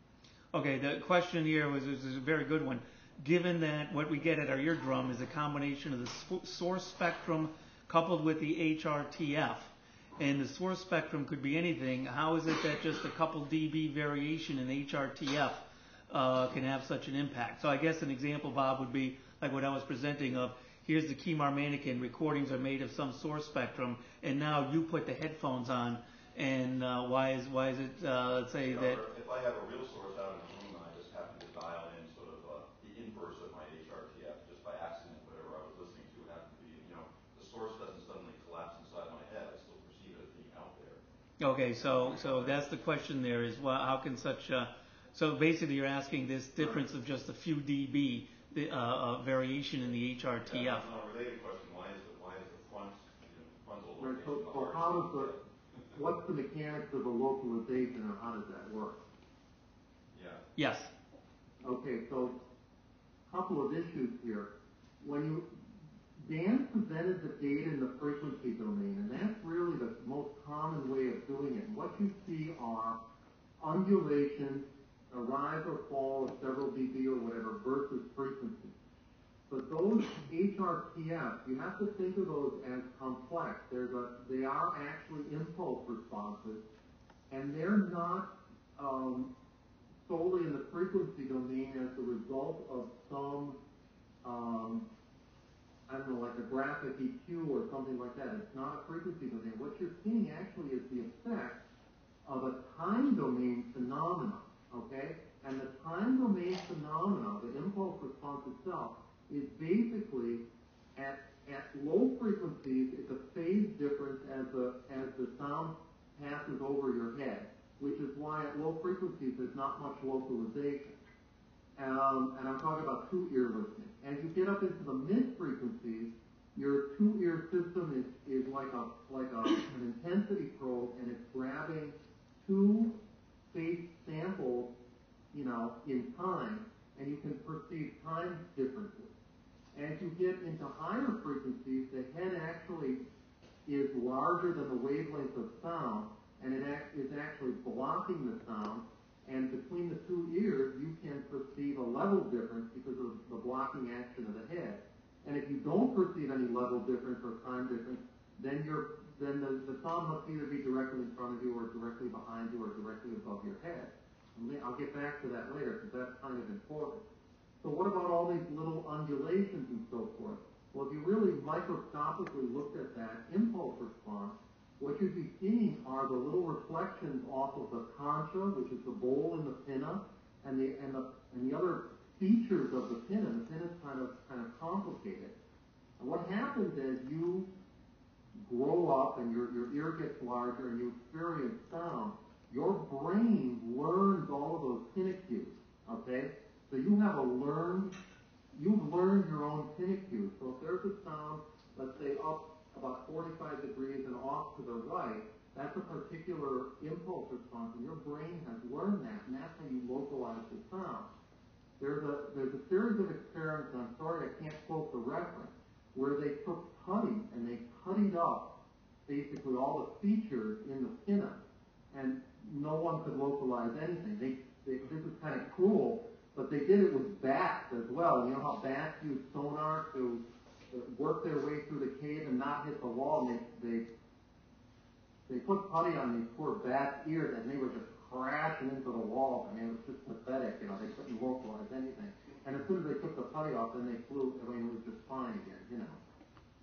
Okay, the question here was, a very good one. Given that what we get at our eardrum is a combination of the source spectrum coupled with the HRTF, and the source spectrum could be anything, how is it that just a couple dB variation in HRTF uh, can have such an impact? So I guess an example, Bob, would be like what I was presenting of, here's the Kemar mannequin, recordings are made of some source spectrum, and now you put the headphones on, and uh, why is why is it? Uh, let's say that if I have a real source out in the room and I just happen to dial in sort of uh, the inverse of my HRTF just by accident. Whatever I was listening to happened to be, you know, the source doesn't suddenly collapse inside my head. I still perceive it as being out there. Okay, so so that's the question. There is well, how can such a, so basically you're asking this difference of just a few dB the, uh, uh variation in the HRTF. Yeah, related question. Why is the why is the front you know, frontal right, so, so how does the what's the mechanics of a localization or how does that work? Yeah, Yes, Okay, so, a couple of issues here. When you, Dan presented the data in the frequency domain, and that's really the most common way of doing it. What you see are undulations, a rise or fall of several dB or whatever versus frequency. But those HRTF, you have to think of those as complex. They are actually impulse responses, and they're not um, solely in the frequency domain as the result of some, um, I don't know, like a graphic EQ or something like that. It's not a frequency domain. What you're seeing actually is the effect of a time domain phenomenon, okay? And the time domain phenomenon, the impulse response itself, is basically at, at low frequencies, it's a phase difference as the, as the sound passes over your head, which is why at low frequencies there's not much localization. Um, and I'm talking about two-ear listening. As you get up into the mid frequencies, your two-ear system is, is like a like a, an intensity probe, and it's grabbing two space samples, you know, in time, and you can perceive time differences. As you get into higher frequencies, the head actually is larger than the wavelength of sound, and it is actually blocking the sound. And between the two ears, you can perceive a level difference because of the blocking action of the head. And if you don't perceive any level difference or time difference, then you're then the, the sound must either be directly in front of you or directly behind you or directly above your head. I'll get back to that later because that's kind of important. So what about all these little undulations and so forth? Well, if you really microscopically looked at that impulse response, what you'd be seeing are the little reflections off of the concha, which is the bowl in the pinna, and the and the and the other features of the pinna. The pinna is kind of kind of complicated. And what happens is you grow up and your, your ear gets larger and you experience sound, your brain learns all of those pinna cues. Okay? So you have a learned, you've learned your own cues. So if there's a sound, let's say up about 45 degrees and off to the right, that's a particular impulse response, and your brain has learned that, and that's how you localize the sound. There's a there's a series of experiments, and I'm sorry I can't quote the reference, where they took putty and they puttied up basically all the features in the pinna, and no one could localize anything. They, they this is kind of cruel, but they did it with bats as well. You know how bats use sonar to uh, work their way through the cave and not hit the wall, and they they they put putty on these poor bats' ears, and they were just crashing into the walls. I mean, it was just pathetic. You know, they couldn't localize anything. And as soon as they took the putty off, then they flew. I mean, it was just fine again. You know.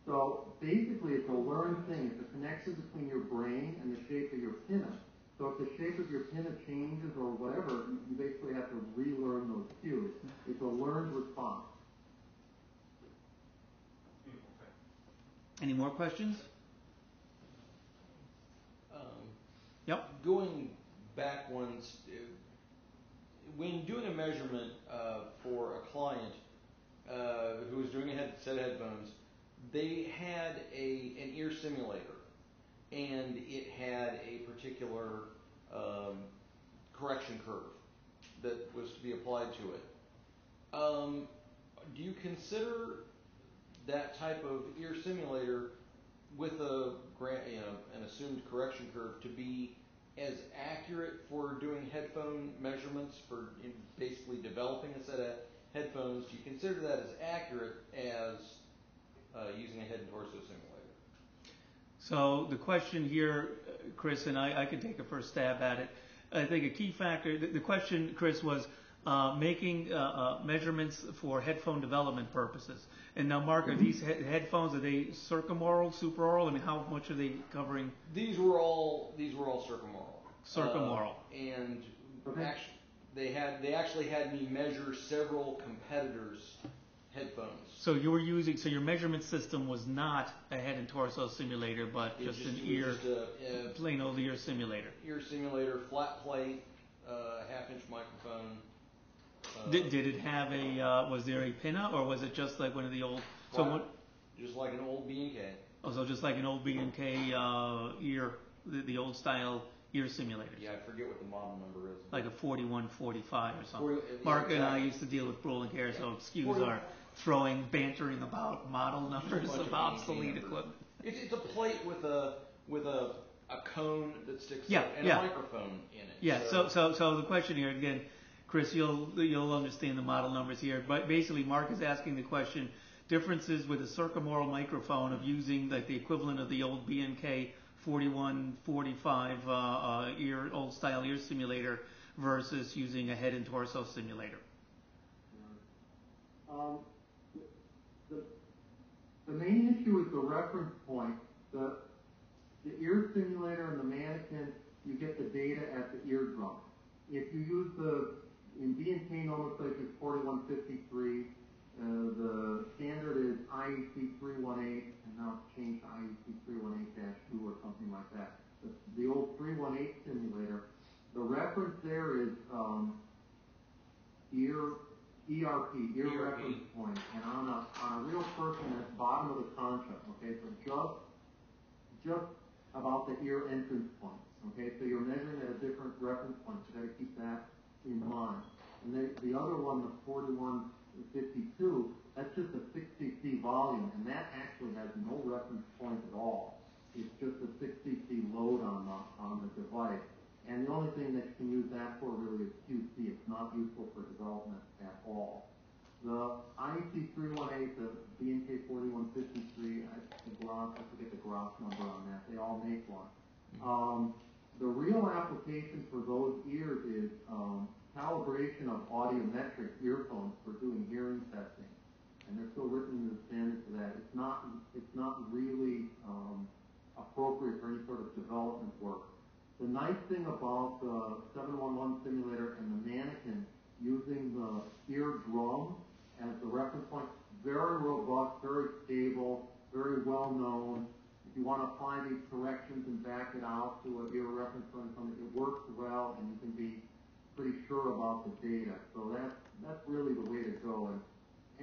So basically, it's a learned thing. It's a connection between your brain and the shape of your pinna. So if the shape of your pinna changes or whatever, you basically have to relearn those cues. It's a learned response. any more questions? Um, Yep, going back once, uh, when doing a measurement uh, for a client uh, who was doing a head, set of headphones, they had a an ear simulator, and it had a particular um, correction curve that was to be applied to it. Um, do you consider that type of ear simulator with a you know, an assumed correction curve to be as accurate for doing headphone measurements for basically developing a set of headphones? Do you consider that as accurate as uh, using a head and torso simulator? So the question here, Chris, and I, I can take a first stab at it. I think a key factor, the, the question, Chris, was uh, making uh, uh, measurements for headphone development purposes. And now, Mark, are these he- headphones, are they circumaural, supra-aural? I mean, how much are they covering? These were all these were all circumaural. Circumaural. Uh, and actually, they had they actually had me measure several competitors' headphones. So you were using, so your measurement system was not a head and torso simulator, but was just an ear, just a, a plain old ear simulator. ear simulator, flat plate, uh, half inch microphone. Uh, Did, did it have a, uh, was there a pinna, or was it just like one of the old, so what, Just like an old B and K. oh, so just like an old B and K, uh, ear, the, the old style ear simulators? Yeah, I forget what the model number is. Like a forty-one, forty-five or something? Forty- yeah, Mark and I used to deal with Brüel and Kjær, so excuse Forty- our throwing, bantering about model numbers bunch of of obsolete numbers. equipment. It's, it's a plate with a with a, a cone that sticks Yeah, up and yeah. a microphone in it. Yeah, so, so, so the question here, again, Chris, you'll, you'll understand the model numbers here, but basically Mark is asking the question, differences with a circumaural microphone of using like the equivalent of the old B&K 4145 uh, uh, ear, old style ear simulator versus using a head and torso simulator. Um, the, the main issue is the reference point. The, the ear simulator and the mannequin, you get the data at the eardrum. If you use the, in B&K nomenclature 4153, uh, the standard is IEC 318, and now it's changed to IEC 318-2 or something like that. The, the old 318 simulator, the reference there is um, ear ERP, ear ERP. reference point, and on a on a real person at the bottom of the concha. Okay, so just just about the ear entrance point. Okay, so you're measuring at a different reference point. So you got to keep that in mind. And the, the other one, the 4152, that's just a 6 cc volume, and that actually has no reference point at all. It's just a 6 cc load on the on the device. And the only thing that you can use that for really is QC. It's not useful for development at all. The IEC 318, the B&K 4153, I, the GRAS, I forget the GRAS number on that. They all make one. Um, the real application for those ears is um, calibration of audiometric earphones for doing hearing testing, and they're still written in the standards for that. It's not it's not really um, appropriate for any sort of development work. The nice thing about the 711 simulator and the mannequin using the ear drum as the reference point, very robust, very stable, very well known. If you want to apply these corrections and back it out to a ear reference point, it works well and you can be pretty sure about the data. So that's, that's really the way to go. And,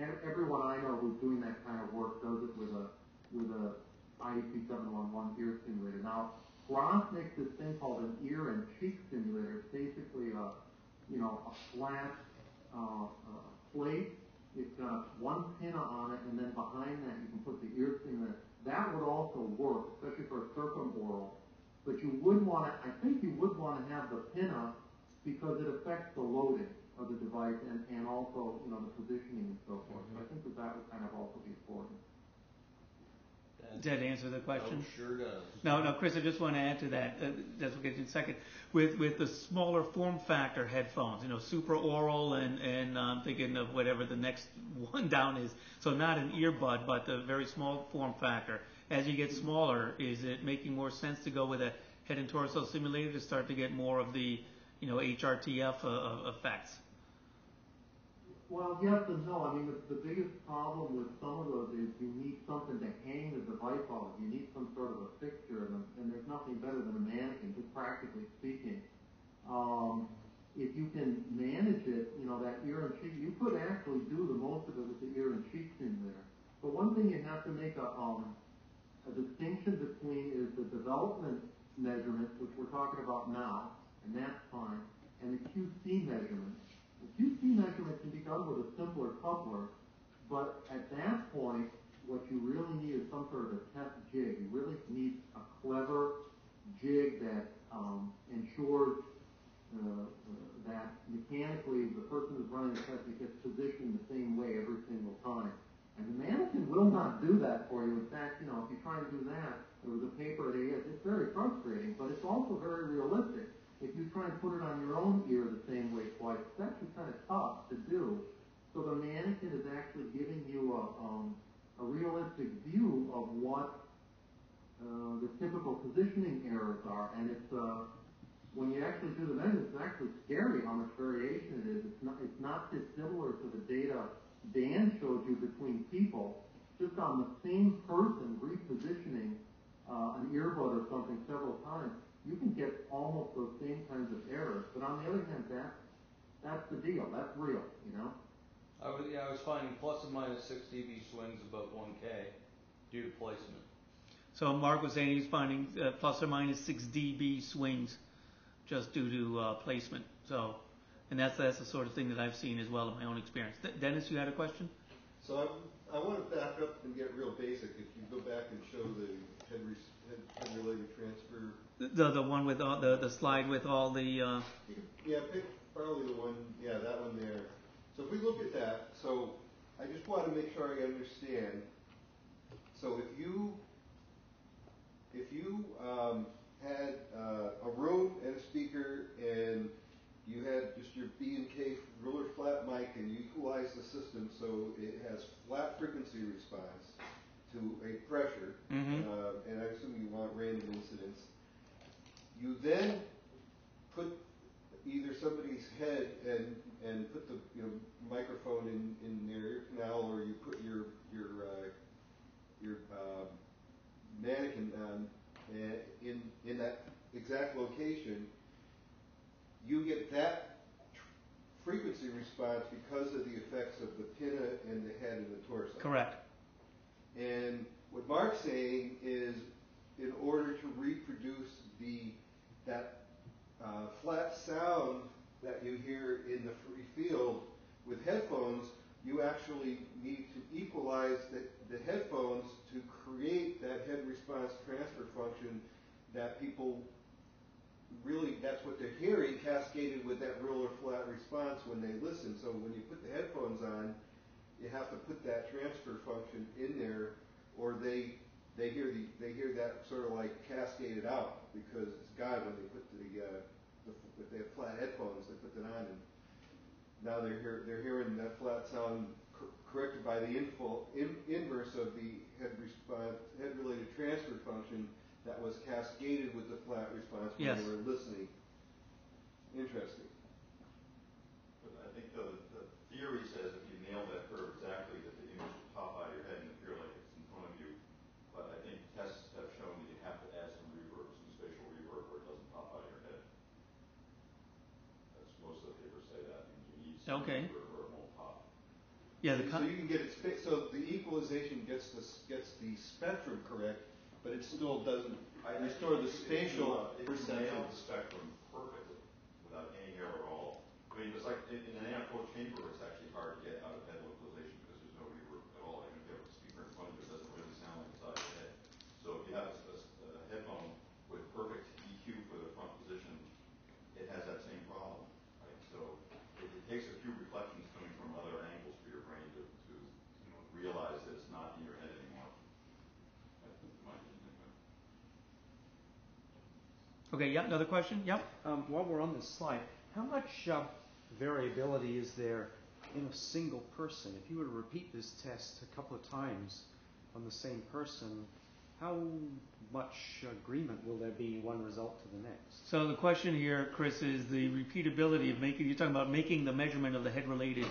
and everyone I know who's doing that kind of work does it with a, with a IEC 711 ear simulator. Now, GRAS makes this thing called an ear and cheek simulator. It's basically a, you know, a flat uh, uh, plate. It's got one pinna on it, and then behind that you can put the ear simulator. That would also work, especially for a circumaural. But you would want to, I think you would want to have the pinna because it affects the loading of the device and, and also, you know, the positioning and so forth. So I think that that would kind of also be important. Does that answer the question? Oh, sure does. No, no, Chris, I just want to add to that. Uh, that's what we'll in a second. With with the smaller form factor headphones, you know, supra-aural, and and uh, I'm thinking of whatever the next (laughs) one down is. So not an earbud, but the very small form factor. As you get smaller, is it making more sense to go with a head and torso simulator to start to get more of the, you know, HRTF uh, uh, effects? Well, yes and no. I mean, the, the biggest problem with some of those is you need something to hang the device on. You need some sort of a fixture, and, and there's nothing better than a mannequin, just practically speaking. Um, if you can manage it, you know, that ear and cheek, you could actually do the most of it with the ear and cheek simulator. But one thing you have to make a, um, a distinction between is the development measurements, which we're talking about now, and that's fine, and the QC measurements. The QC measurement can be done with a simpler coupler, but at that point, what you really need is some sort of a test jig. You really need a clever jig that um, ensures uh, uh, that mechanically the person who's running the test gets positioned the same way every single time. And the mannequin will not do that for you. In fact, you know, if you try and do that, there was a paper at AS, it's very frustrating, but it's also very realistic. If you try and put it on your own ear the same way twice, it's actually kind of tough to do. So the mannequin is actually giving you a, um, a realistic view of what uh, the typical positioning errors are, and it's uh, when you actually do the measurements, it's actually scary how much variation it is. It's not it's not dissimilar to the data Dan showed you between people, just on the same person repositioning uh, an earbud or something several times, you can get almost those same kinds of errors. But on the other hand, that that's the deal. That's real, you know. I was, yeah, I was finding plus and minus six dB swings above one K due to placement. So Mark was saying he's finding uh, plus or minus six dB swings just due to uh, placement. So, and that's that's the sort of thing that I've seen as well in my own experience. De- Dennis, you had a question? So I, I want to back up and get real basic. If you go back and show the head, re, head, head related transfer, The the one with all the the slide with all the uh, yeah, pick probably the one, yeah, that one there. So if we look at that, so I just want to make sure I understand. So if you if you um, had uh, a room and a speaker and you had just your B and K ruler flat mic and you equalize the system so it has flat frequency response to a pressure, Mhm. uh, and I assume you want random incidence. You then put either somebody's head and and put the you know microphone in in their ear canal or you put your your uh, your uh, mannequin on in in that exact location, you get that frequency response because of the effects of the pinna and the head and the torso. correct. And what Mark's saying is, in order to reproduce the that uh, flat sound that you hear in the free field with headphones, you actually need to equalize the, the headphones to create that head response transfer function that people really, that's what they're hearing cascaded with that ruler flat response when they listen. So when you put the headphones on, you have to put that transfer function in there, or they they hear the they hear that sort of like cascaded out because it's God when they put the, uh, the if they have flat headphones they put that on and now they're hear, they're hearing that flat sound cor- corrected by the info, in, inverse of the head response head related transfer function that was cascaded with the flat response when Yes. they were listening. Interesting. But I think the, the theory says if you nail that curve exactly, that the image will pop out of your head and appear like it's in front of you. But I think tests have shown that you have to add some reverb, some spatial reverb, or it doesn't pop out of your head. That's most of the papers say that, and you need some Okay. reverb or it won't pop. Yeah, the so con- you can get it spa- so the equalization gets the s- gets the spectrum correct, but it still doesn't I- restore the think if you, spatial perception. the spectrum perfectly, without any error at all, I mean, it's like, in, in an anechoic chamber, it's actually hard to get out of head localization because there's no reverb at all. Even if you have a speaker in front of you, it doesn't really sound like it's out of your head. So if you have a, a, a headphone with perfect EQ for the front position, it has that same problem, right? So it, it takes a few reflections coming from other angles for your brain to, to, you know, realize that it's not in your head anymore. That's my opinion, anyway. Okay, yeah, another question? Yep. Um, while we're on this slide, how much uh, variability is there in a single person? If you were to repeat this test a couple of times on the same person, how much agreement will there be one result to the next? So the question here, Chris, is the repeatability of making. You're talking about making the measurement of the head-related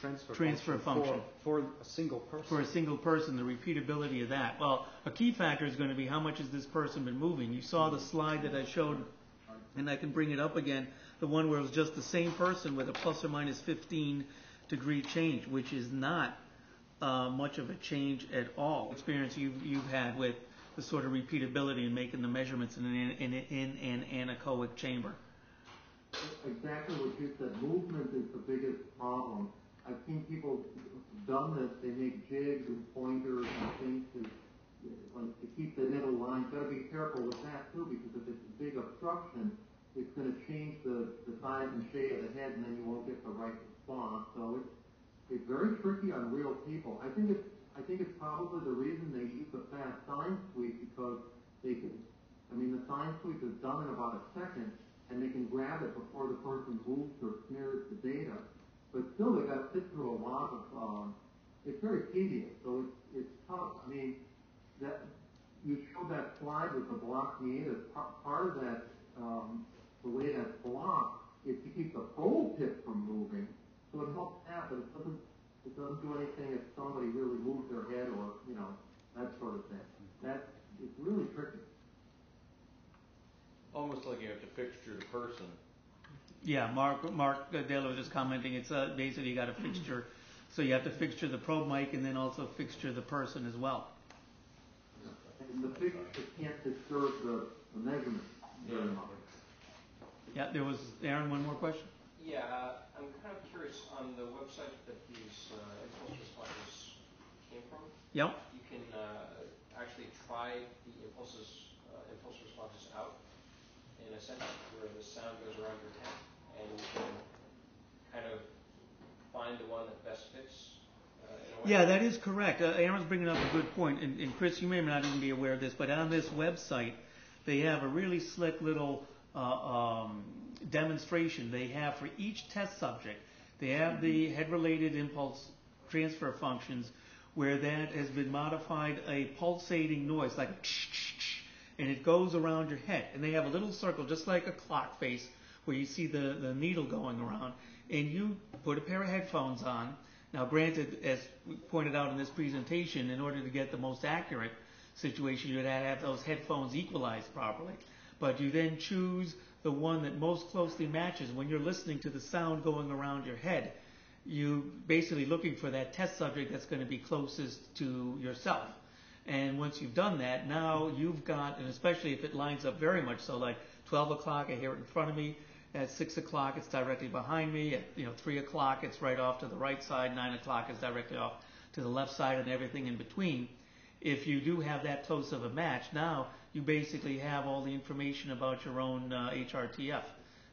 Transfer, Transfer function. For, for a single person. for a single person, the repeatability of that. Well, a key factor is going to be how much has this person been moving. You saw the slide that I showed, and I can bring it up again, the one where it was just the same person with a plus or minus 15 degree change, which is not uh, much of a change at all. Experience you've, you've had with the sort of repeatability in making the measurements in an, in, in, in an anechoic chamber. Exactly what you said. Movement is the biggest problem. I've seen people done this. They make jigs and pointers and things to like to keep the middle line. Got to be careful with that too, because if it's a big obstruction, it's going to change the, the size and shape of the head, and then you won't get the right response. So it's it's very tricky on real people. I think it's I think it's probably the reason they use the fast sine sweep because they can. I mean, the sine sweep is done in about a second, and they can grab it before the person moves or smears the data. But still, they got to sit through a lot of. Um, it's very tedious, so it's it's tough. I mean, that you showed that slide with the block meatus. Part, of that, um, the way that's blocked, is to keep the probe tip from moving. So it helps that, but it doesn't it doesn't do anything if somebody really moves their head or, you know, that sort of thing. That, it's really tricky. Almost like you have to fixture the person. Yeah, Mark, Mark Dale was just commenting, it's uh, basically you got a fixture, so you have to fixture the probe mic and then also fixture the person as well. And the fixture can't disturb the, the measurement very much. Yeah, there was, Aaron, one more question? Yeah, uh, I'm kind of curious on the website that these uh, impulse responses came from. Yep, You can uh, actually try the impulses, uh, impulse responses out in a sense where the sound goes around your head, and you can kind of find the one that best fits. Uh, in a way. Yeah, that is correct. Uh, Aaron's bringing up a good point, and, and Chris, you may not even be aware of this, but on this website, they have a really slick little uh, um, demonstration they have for each test subject. They have the head-related impulse transfer functions where that has been modified a pulsating noise like and it goes around your head. And they have a little circle just like a clock face where you see the, the needle going around. And you put a pair of headphones on. Now, granted, as we pointed out in this presentation, in order to get the most accurate situation, you'd have to have those headphones equalized properly. But you then choose the one that most closely matches when you're listening to the sound going around your head. You're basically looking for that test subject that's going to be closest to yourself. And once you've done that, now you've got, and especially if it lines up very much so, like 12 o'clock, I hear it in front of me. At 6 o'clock, it's directly behind me. At you know 3 o'clock, it's right off to the right side. 9 o'clock is directly off to the left side, and everything in between. If you do have that close of a match, now you basically have all the information about your own uh, HRTF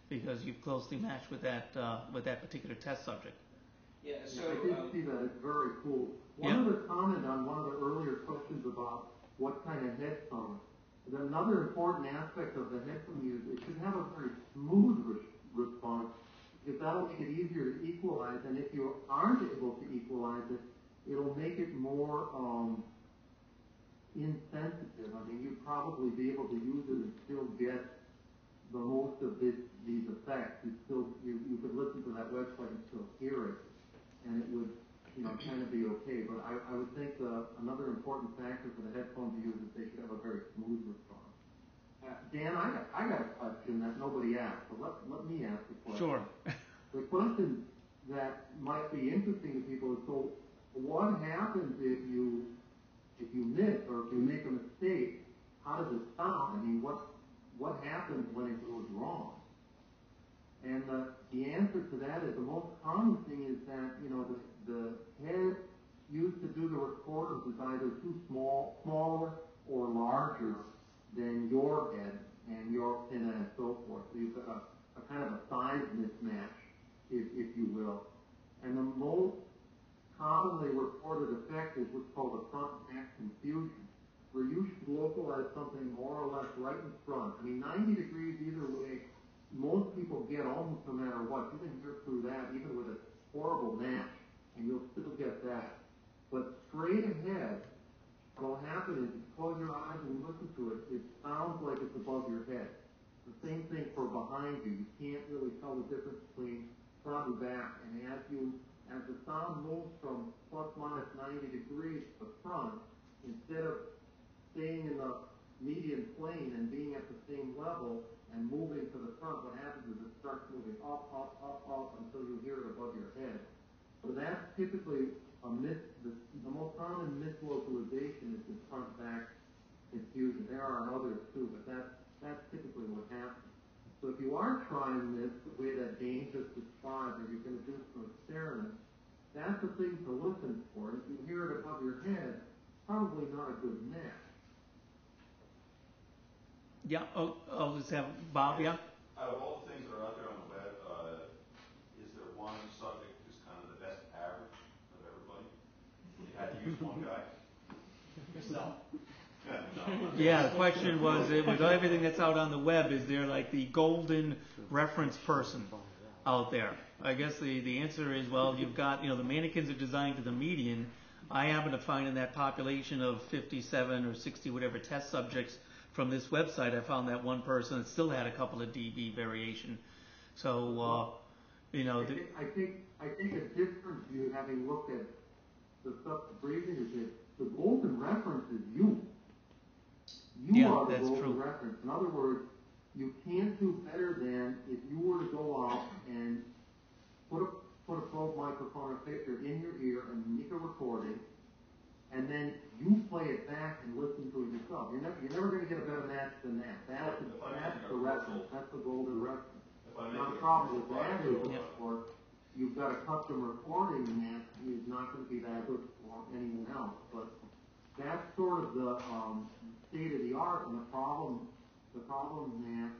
because you've closely matched with that uh, with that particular test subject. Yeah, so. I did um, see that, it's very cool. One Yeah. other comment on one of the earlier questions about what kind of headphone. Another important aspect of the headphone use, it should have a very smooth re- response, because that'll make it easier to equalize, and if you aren't able to equalize it, it'll make it more, um, insensitive. I mean, you'd probably be able to use it and still get the most of this, these effects. You still, you, you could listen to that website and still hear it and it would, kind of be okay. But I, I would think the, another important factor for the headphone to use is they should have a very smooth response. Uh, Dan, I got, I got a question that nobody asked, so let, let me ask the question. Sure. (laughs) The question that might be interesting to people is, so what happens if you, if you miss or if you make a mistake? How does it sound? I mean, what, what happens when it goes wrong? And the, the answer to that is the most common thing is that, you know, the, the head used to do the recordings is either too small, smaller or larger than your head and your antenna and so forth. So you've got a, a kind of a size mismatch, if, if you will. And the most commonly reported effect is what's called a front back confusion, where you should localize something more or less right in front. I mean, 90 degrees either way most people get almost no matter what. You can hear through that even with a horrible match, and you'll still get that. But straight ahead, what'll happen is you close your eyes and listen to it, it sounds like it's above your head. The same thing for behind you. You can't really tell the difference between front and back. And as you as the sound moves from plus minus 90 degrees to the front, instead of staying in the median plane and being at the same level, and moving to the front, what happens is it starts moving up, up, up, up until you hear it above your head. So that's typically a mis, the, the most common mislocalization is this front back confusion. There are others too, but that's, that's typically what happens. So if you are trying this the way that Dan just described, or you're going to do some experiments, that's the thing to listen for. If you hear it above your head, probably not a good match. Yeah, oh, I'll just have Bob, yeah? Out of all the things that are out there on the web, uh, is there one subject who's kind of the best average of everybody? You had to Yourself. Yeah, the question was, with everything that's out on the web, is there like the golden reference person out there? I guess the, the answer is, well, you've got, you know, the mannequins are designed to the median. I happen to find in that population of 57 or 60 whatever test subjects from this website, I found that one person that still had a couple of dB variation. So, uh, You know, I think, I think, I think a different view, having looked at the stuff that's breathing, is that the golden reference is you. You Yeah, are the that's golden true. reference. In other words, you can't do better than if you were to go out and put a, put a probe microphone or picture in your ear and make a recording, and then you play it back and listen to it yourself. You're never, you're never gonna get a better match than that. That's, that's the reference, that's the golden reference. If Now, the a problem with that is, of course, you've got a custom recording that is not gonna be that good for anyone else, but that's sort of the, um, state of the art and the problem, the problem that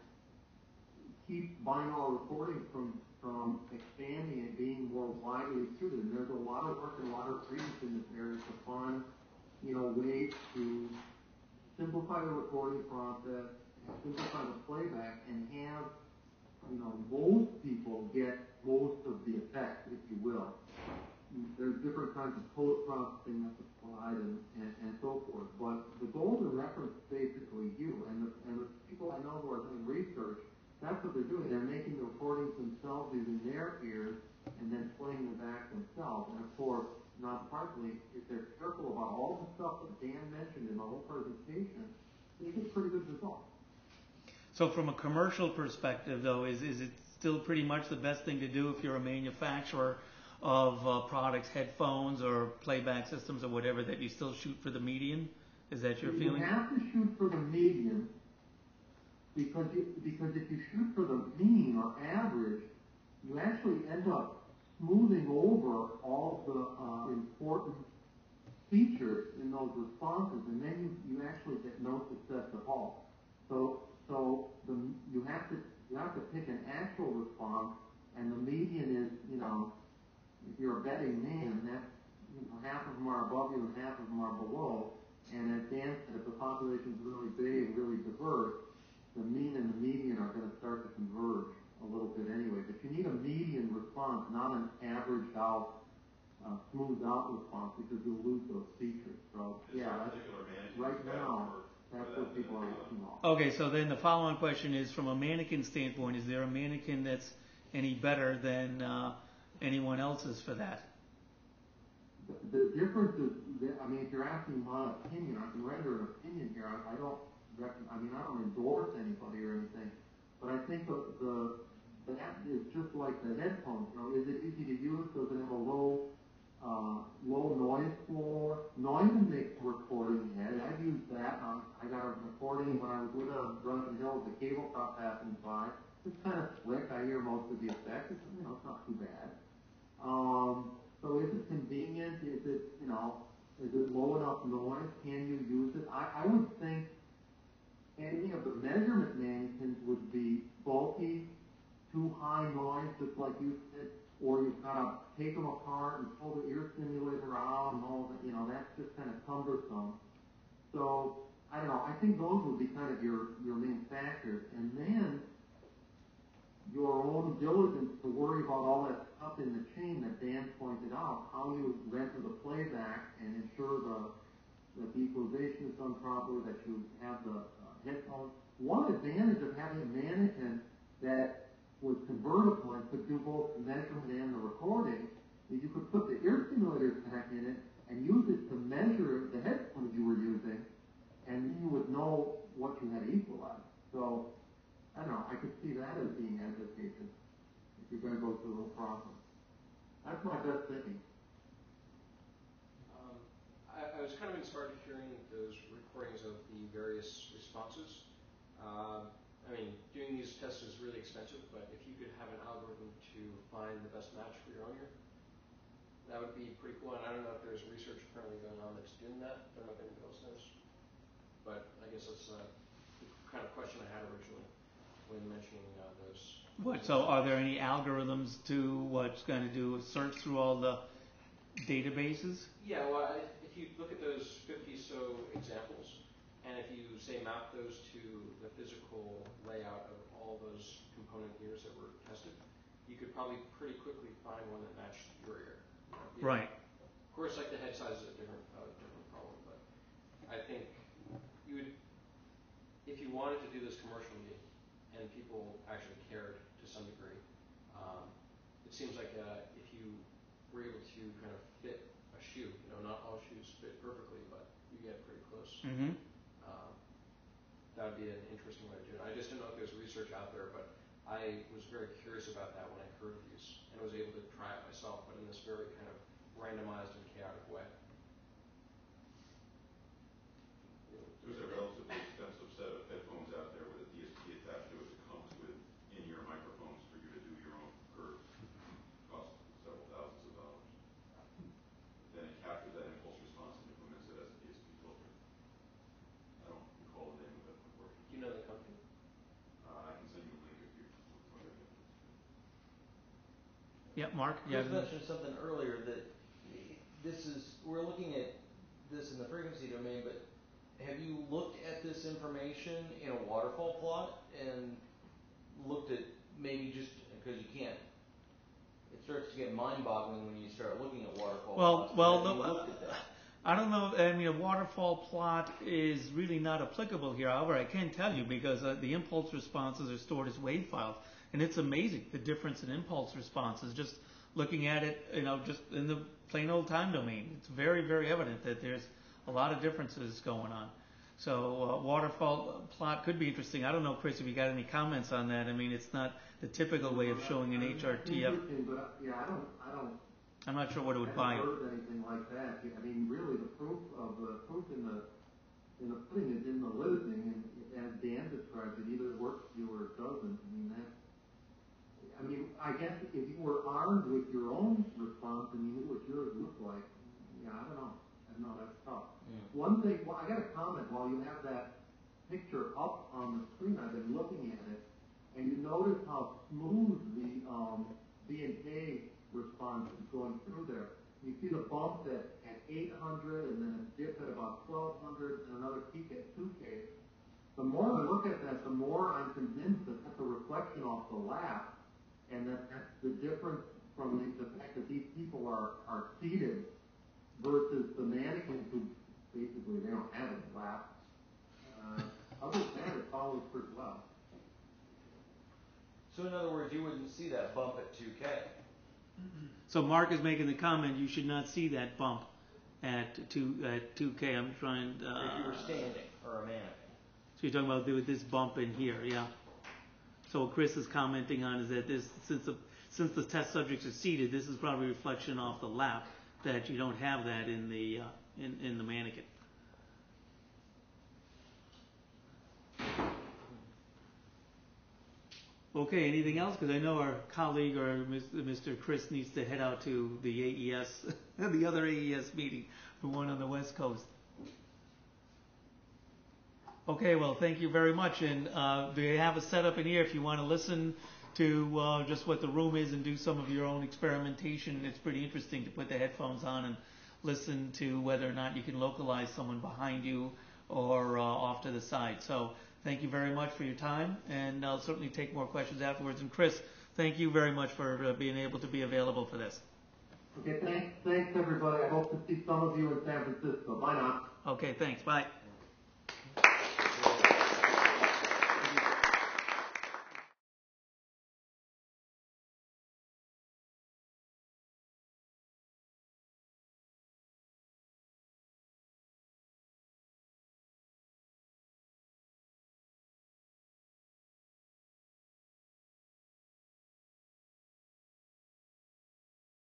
keeps binaural recording from, from expanding and being more widely distributed. And there's a lot of work and a lot of research in this area to find, you know, ways to simplify the recording process, simplify the playback, and have you know, most people get most of the effect, if you will. There's different kinds of post processing that's applied and, and, and so forth, but the golden reference is basically you, and the, and the people I know who are doing research, that's what they're doing, they're making the recordings themselves using their ears, and then playing them back themselves, and of course, not surprisingly, if they're careful about all the stuff that Dan mentioned in the whole presentation, they get pretty good results. So from a commercial perspective though, is, is it still pretty much the best thing to do if you're a manufacturer of uh, products, headphones or playback systems or whatever, that you still shoot for the median? Is that your feeling? You have to shoot for the median because you, because if you shoot for the mean or average, you actually end up smoothing over all the uh, important features in those responses, and then you, you actually get no success at all. So so the, you have to you have to pick an actual response, and the median is you know if you're a betting man, that's you know, half of them are above you and half of them are below. And as Dan said, if the population is really big, and really diverse, the mean and the median are going to start to converge a little bit anyway. But you need a median response, not an averaged out, uh, smoothed out response, because you'll lose those features. So yeah, a that's, particular management right now, that's what people are looking at. Okay, so then the following question is from a mannequin standpoint, is there a mannequin that's any better than uh, anyone else's for that? The, the difference is, that, I mean, if you're asking my opinion, I can render an opinion here. I, I don't, rec- I mean, I don't endorse anybody or anything, but I think the, the, the app is just like the headphones. You know, is it easy to use? Does it have a low, uh, low noise floor? Noise makes recording head. I've used that. Um, I got a recording when I was with a Drunken Hill, the cable top passing by. It's kind of slick. I hear most of the effects. It's, you know, it's not too bad. Um, so is it convenient? Is it, you know, is it low enough noise? Can you use it? I, I would think any of the measurement mannequins would be bulky, too high noise, just like you said, or you've got to take them apart and pull the ear simulator out and all that, you know, that's just kind of cumbersome. So, I don't know, I think those would be kind of your, your main factors. And then, your own diligence to worry about all that stuff in the chain that Dan pointed out, how you render the playback and ensure the, the equalization is done properly, that you have the uh, headphones. One advantage of having a mannequin that was convertible and could do both the measurement and the recording is you could put the ear simulator pack in it and use it to measure the headphones you were using, and you would know what you had equalized. So I don't know, I could see that as being advantageous if you're gonna go through the whole process. That's my best thinking. Um, I, I was kind of inspired hearing those recordings of the various responses. Um, I mean, doing these tests is really expensive, but if you could have an algorithm to find the best match for your own ear, that would be pretty cool. And I don't know if there's research currently going on that's doing that. Don't know if anybody else knows. But I guess that's uh, the kind of question I had originally when mentioning uh, those. What, so are there any algorithms to what's going to do a search through all the databases? Yeah, well, I- if you look at those 50 so examples, and if you say map those to the physical layout of all those component ears that were tested, you could probably pretty quickly find one that matched your ear. You know, right. Of course, like the head size is a different, uh, different problem, but I think you would, if you wanted to do this commercially and people actually cared to some degree, um, it seems like uh, if you were able to kind of fit a shoe, you know, not all shoes fit perfectly, but you get pretty close. Mm-hmm. I was very curious about that when I heard these, and was able to try it myself, but in this very kind of randomized and chaotic way. There's a relatively expensive set of headphones out there with a DSP attached to it that comes with in-ear microphones for you to do your own curves. Costs several thousands of dollars. Then it captures that impulse response and implements it as a DSP filter. I don't recall the name of it, Do unfortunately. you know the company? Uh, I can send you a link if you. Yep, Mark, you Chris mentioned something earlier that this is, we're looking at this in the frequency domain, but have you looked at this information in a waterfall plot and looked at maybe just, because you can't, it starts to get mind-boggling when you start looking at waterfall Well- plots. well, no? I don't know, I mean, a waterfall plot is really not applicable here. However, I can tell you because uh, the impulse responses are stored as wave files, and it's amazing the difference in impulse responses. Just looking at it, you know, just in the plain old time domain, it's very, very evident that there's a lot of differences going on. So, uh, waterfall plot could be interesting. I don't know, Chris, if you got any comments on that. I mean, it's not the typical way of showing an HRTF. But, yeah, I don't, I don't I'm not sure what it would buy heard anything like that. I mean, really, the proof of the proof in the in the pudding is in the listening, and as Dan described, it either works for you or it doesn't. I mean, that. I guess if you were armed with your own response and you knew what yours looked like, yeah, I don't know. I don't know. That's tough. One thing, well, I got a comment while you have that picture up on the screen. I've been looking at it, and you notice how smooth the um, B and K response is going through there. You see the bump at, at 800, and then a dip at about 1200, and another peak at 2K. The more I look at that, the more I'm convinced that that's a reflection off the lap, and that that's the difference from the, the fact that these people are, are seated versus the mannequins who basically they don't have any lap. Uh, other than that, it follows pretty well. So in other words, you wouldn't see that bump at two K. So Mark is making the comment you should not see that bump at two at two K. I'm trying. Uh, If you were standing or a mannequin. So you're talking about with this bump in here, yeah. So what Chris is commenting on is that this since the since the test subjects are seated, this is probably a reflection off the lap that you don't have that in the uh, in in the mannequin. Okay, anything else? Because I know our colleague or Mr. Chris needs to head out to the AES, (laughs) the other AES meeting, the one on the West Coast. Okay, well, thank you very much. And uh, they have a setup in here if you want to listen to uh, just what the room is and do some of your own experimentation. It's pretty interesting to put the headphones on and listen to whether or not you can localize someone behind you or uh, off to the side. So thank you very much for your time, and I'll certainly take more questions afterwards. And Chris, thank you very much for uh, being able to be available for this. Okay, thanks, thanks everybody. I hope to see some of you in San Francisco. Bye now. Okay, thanks. Bye.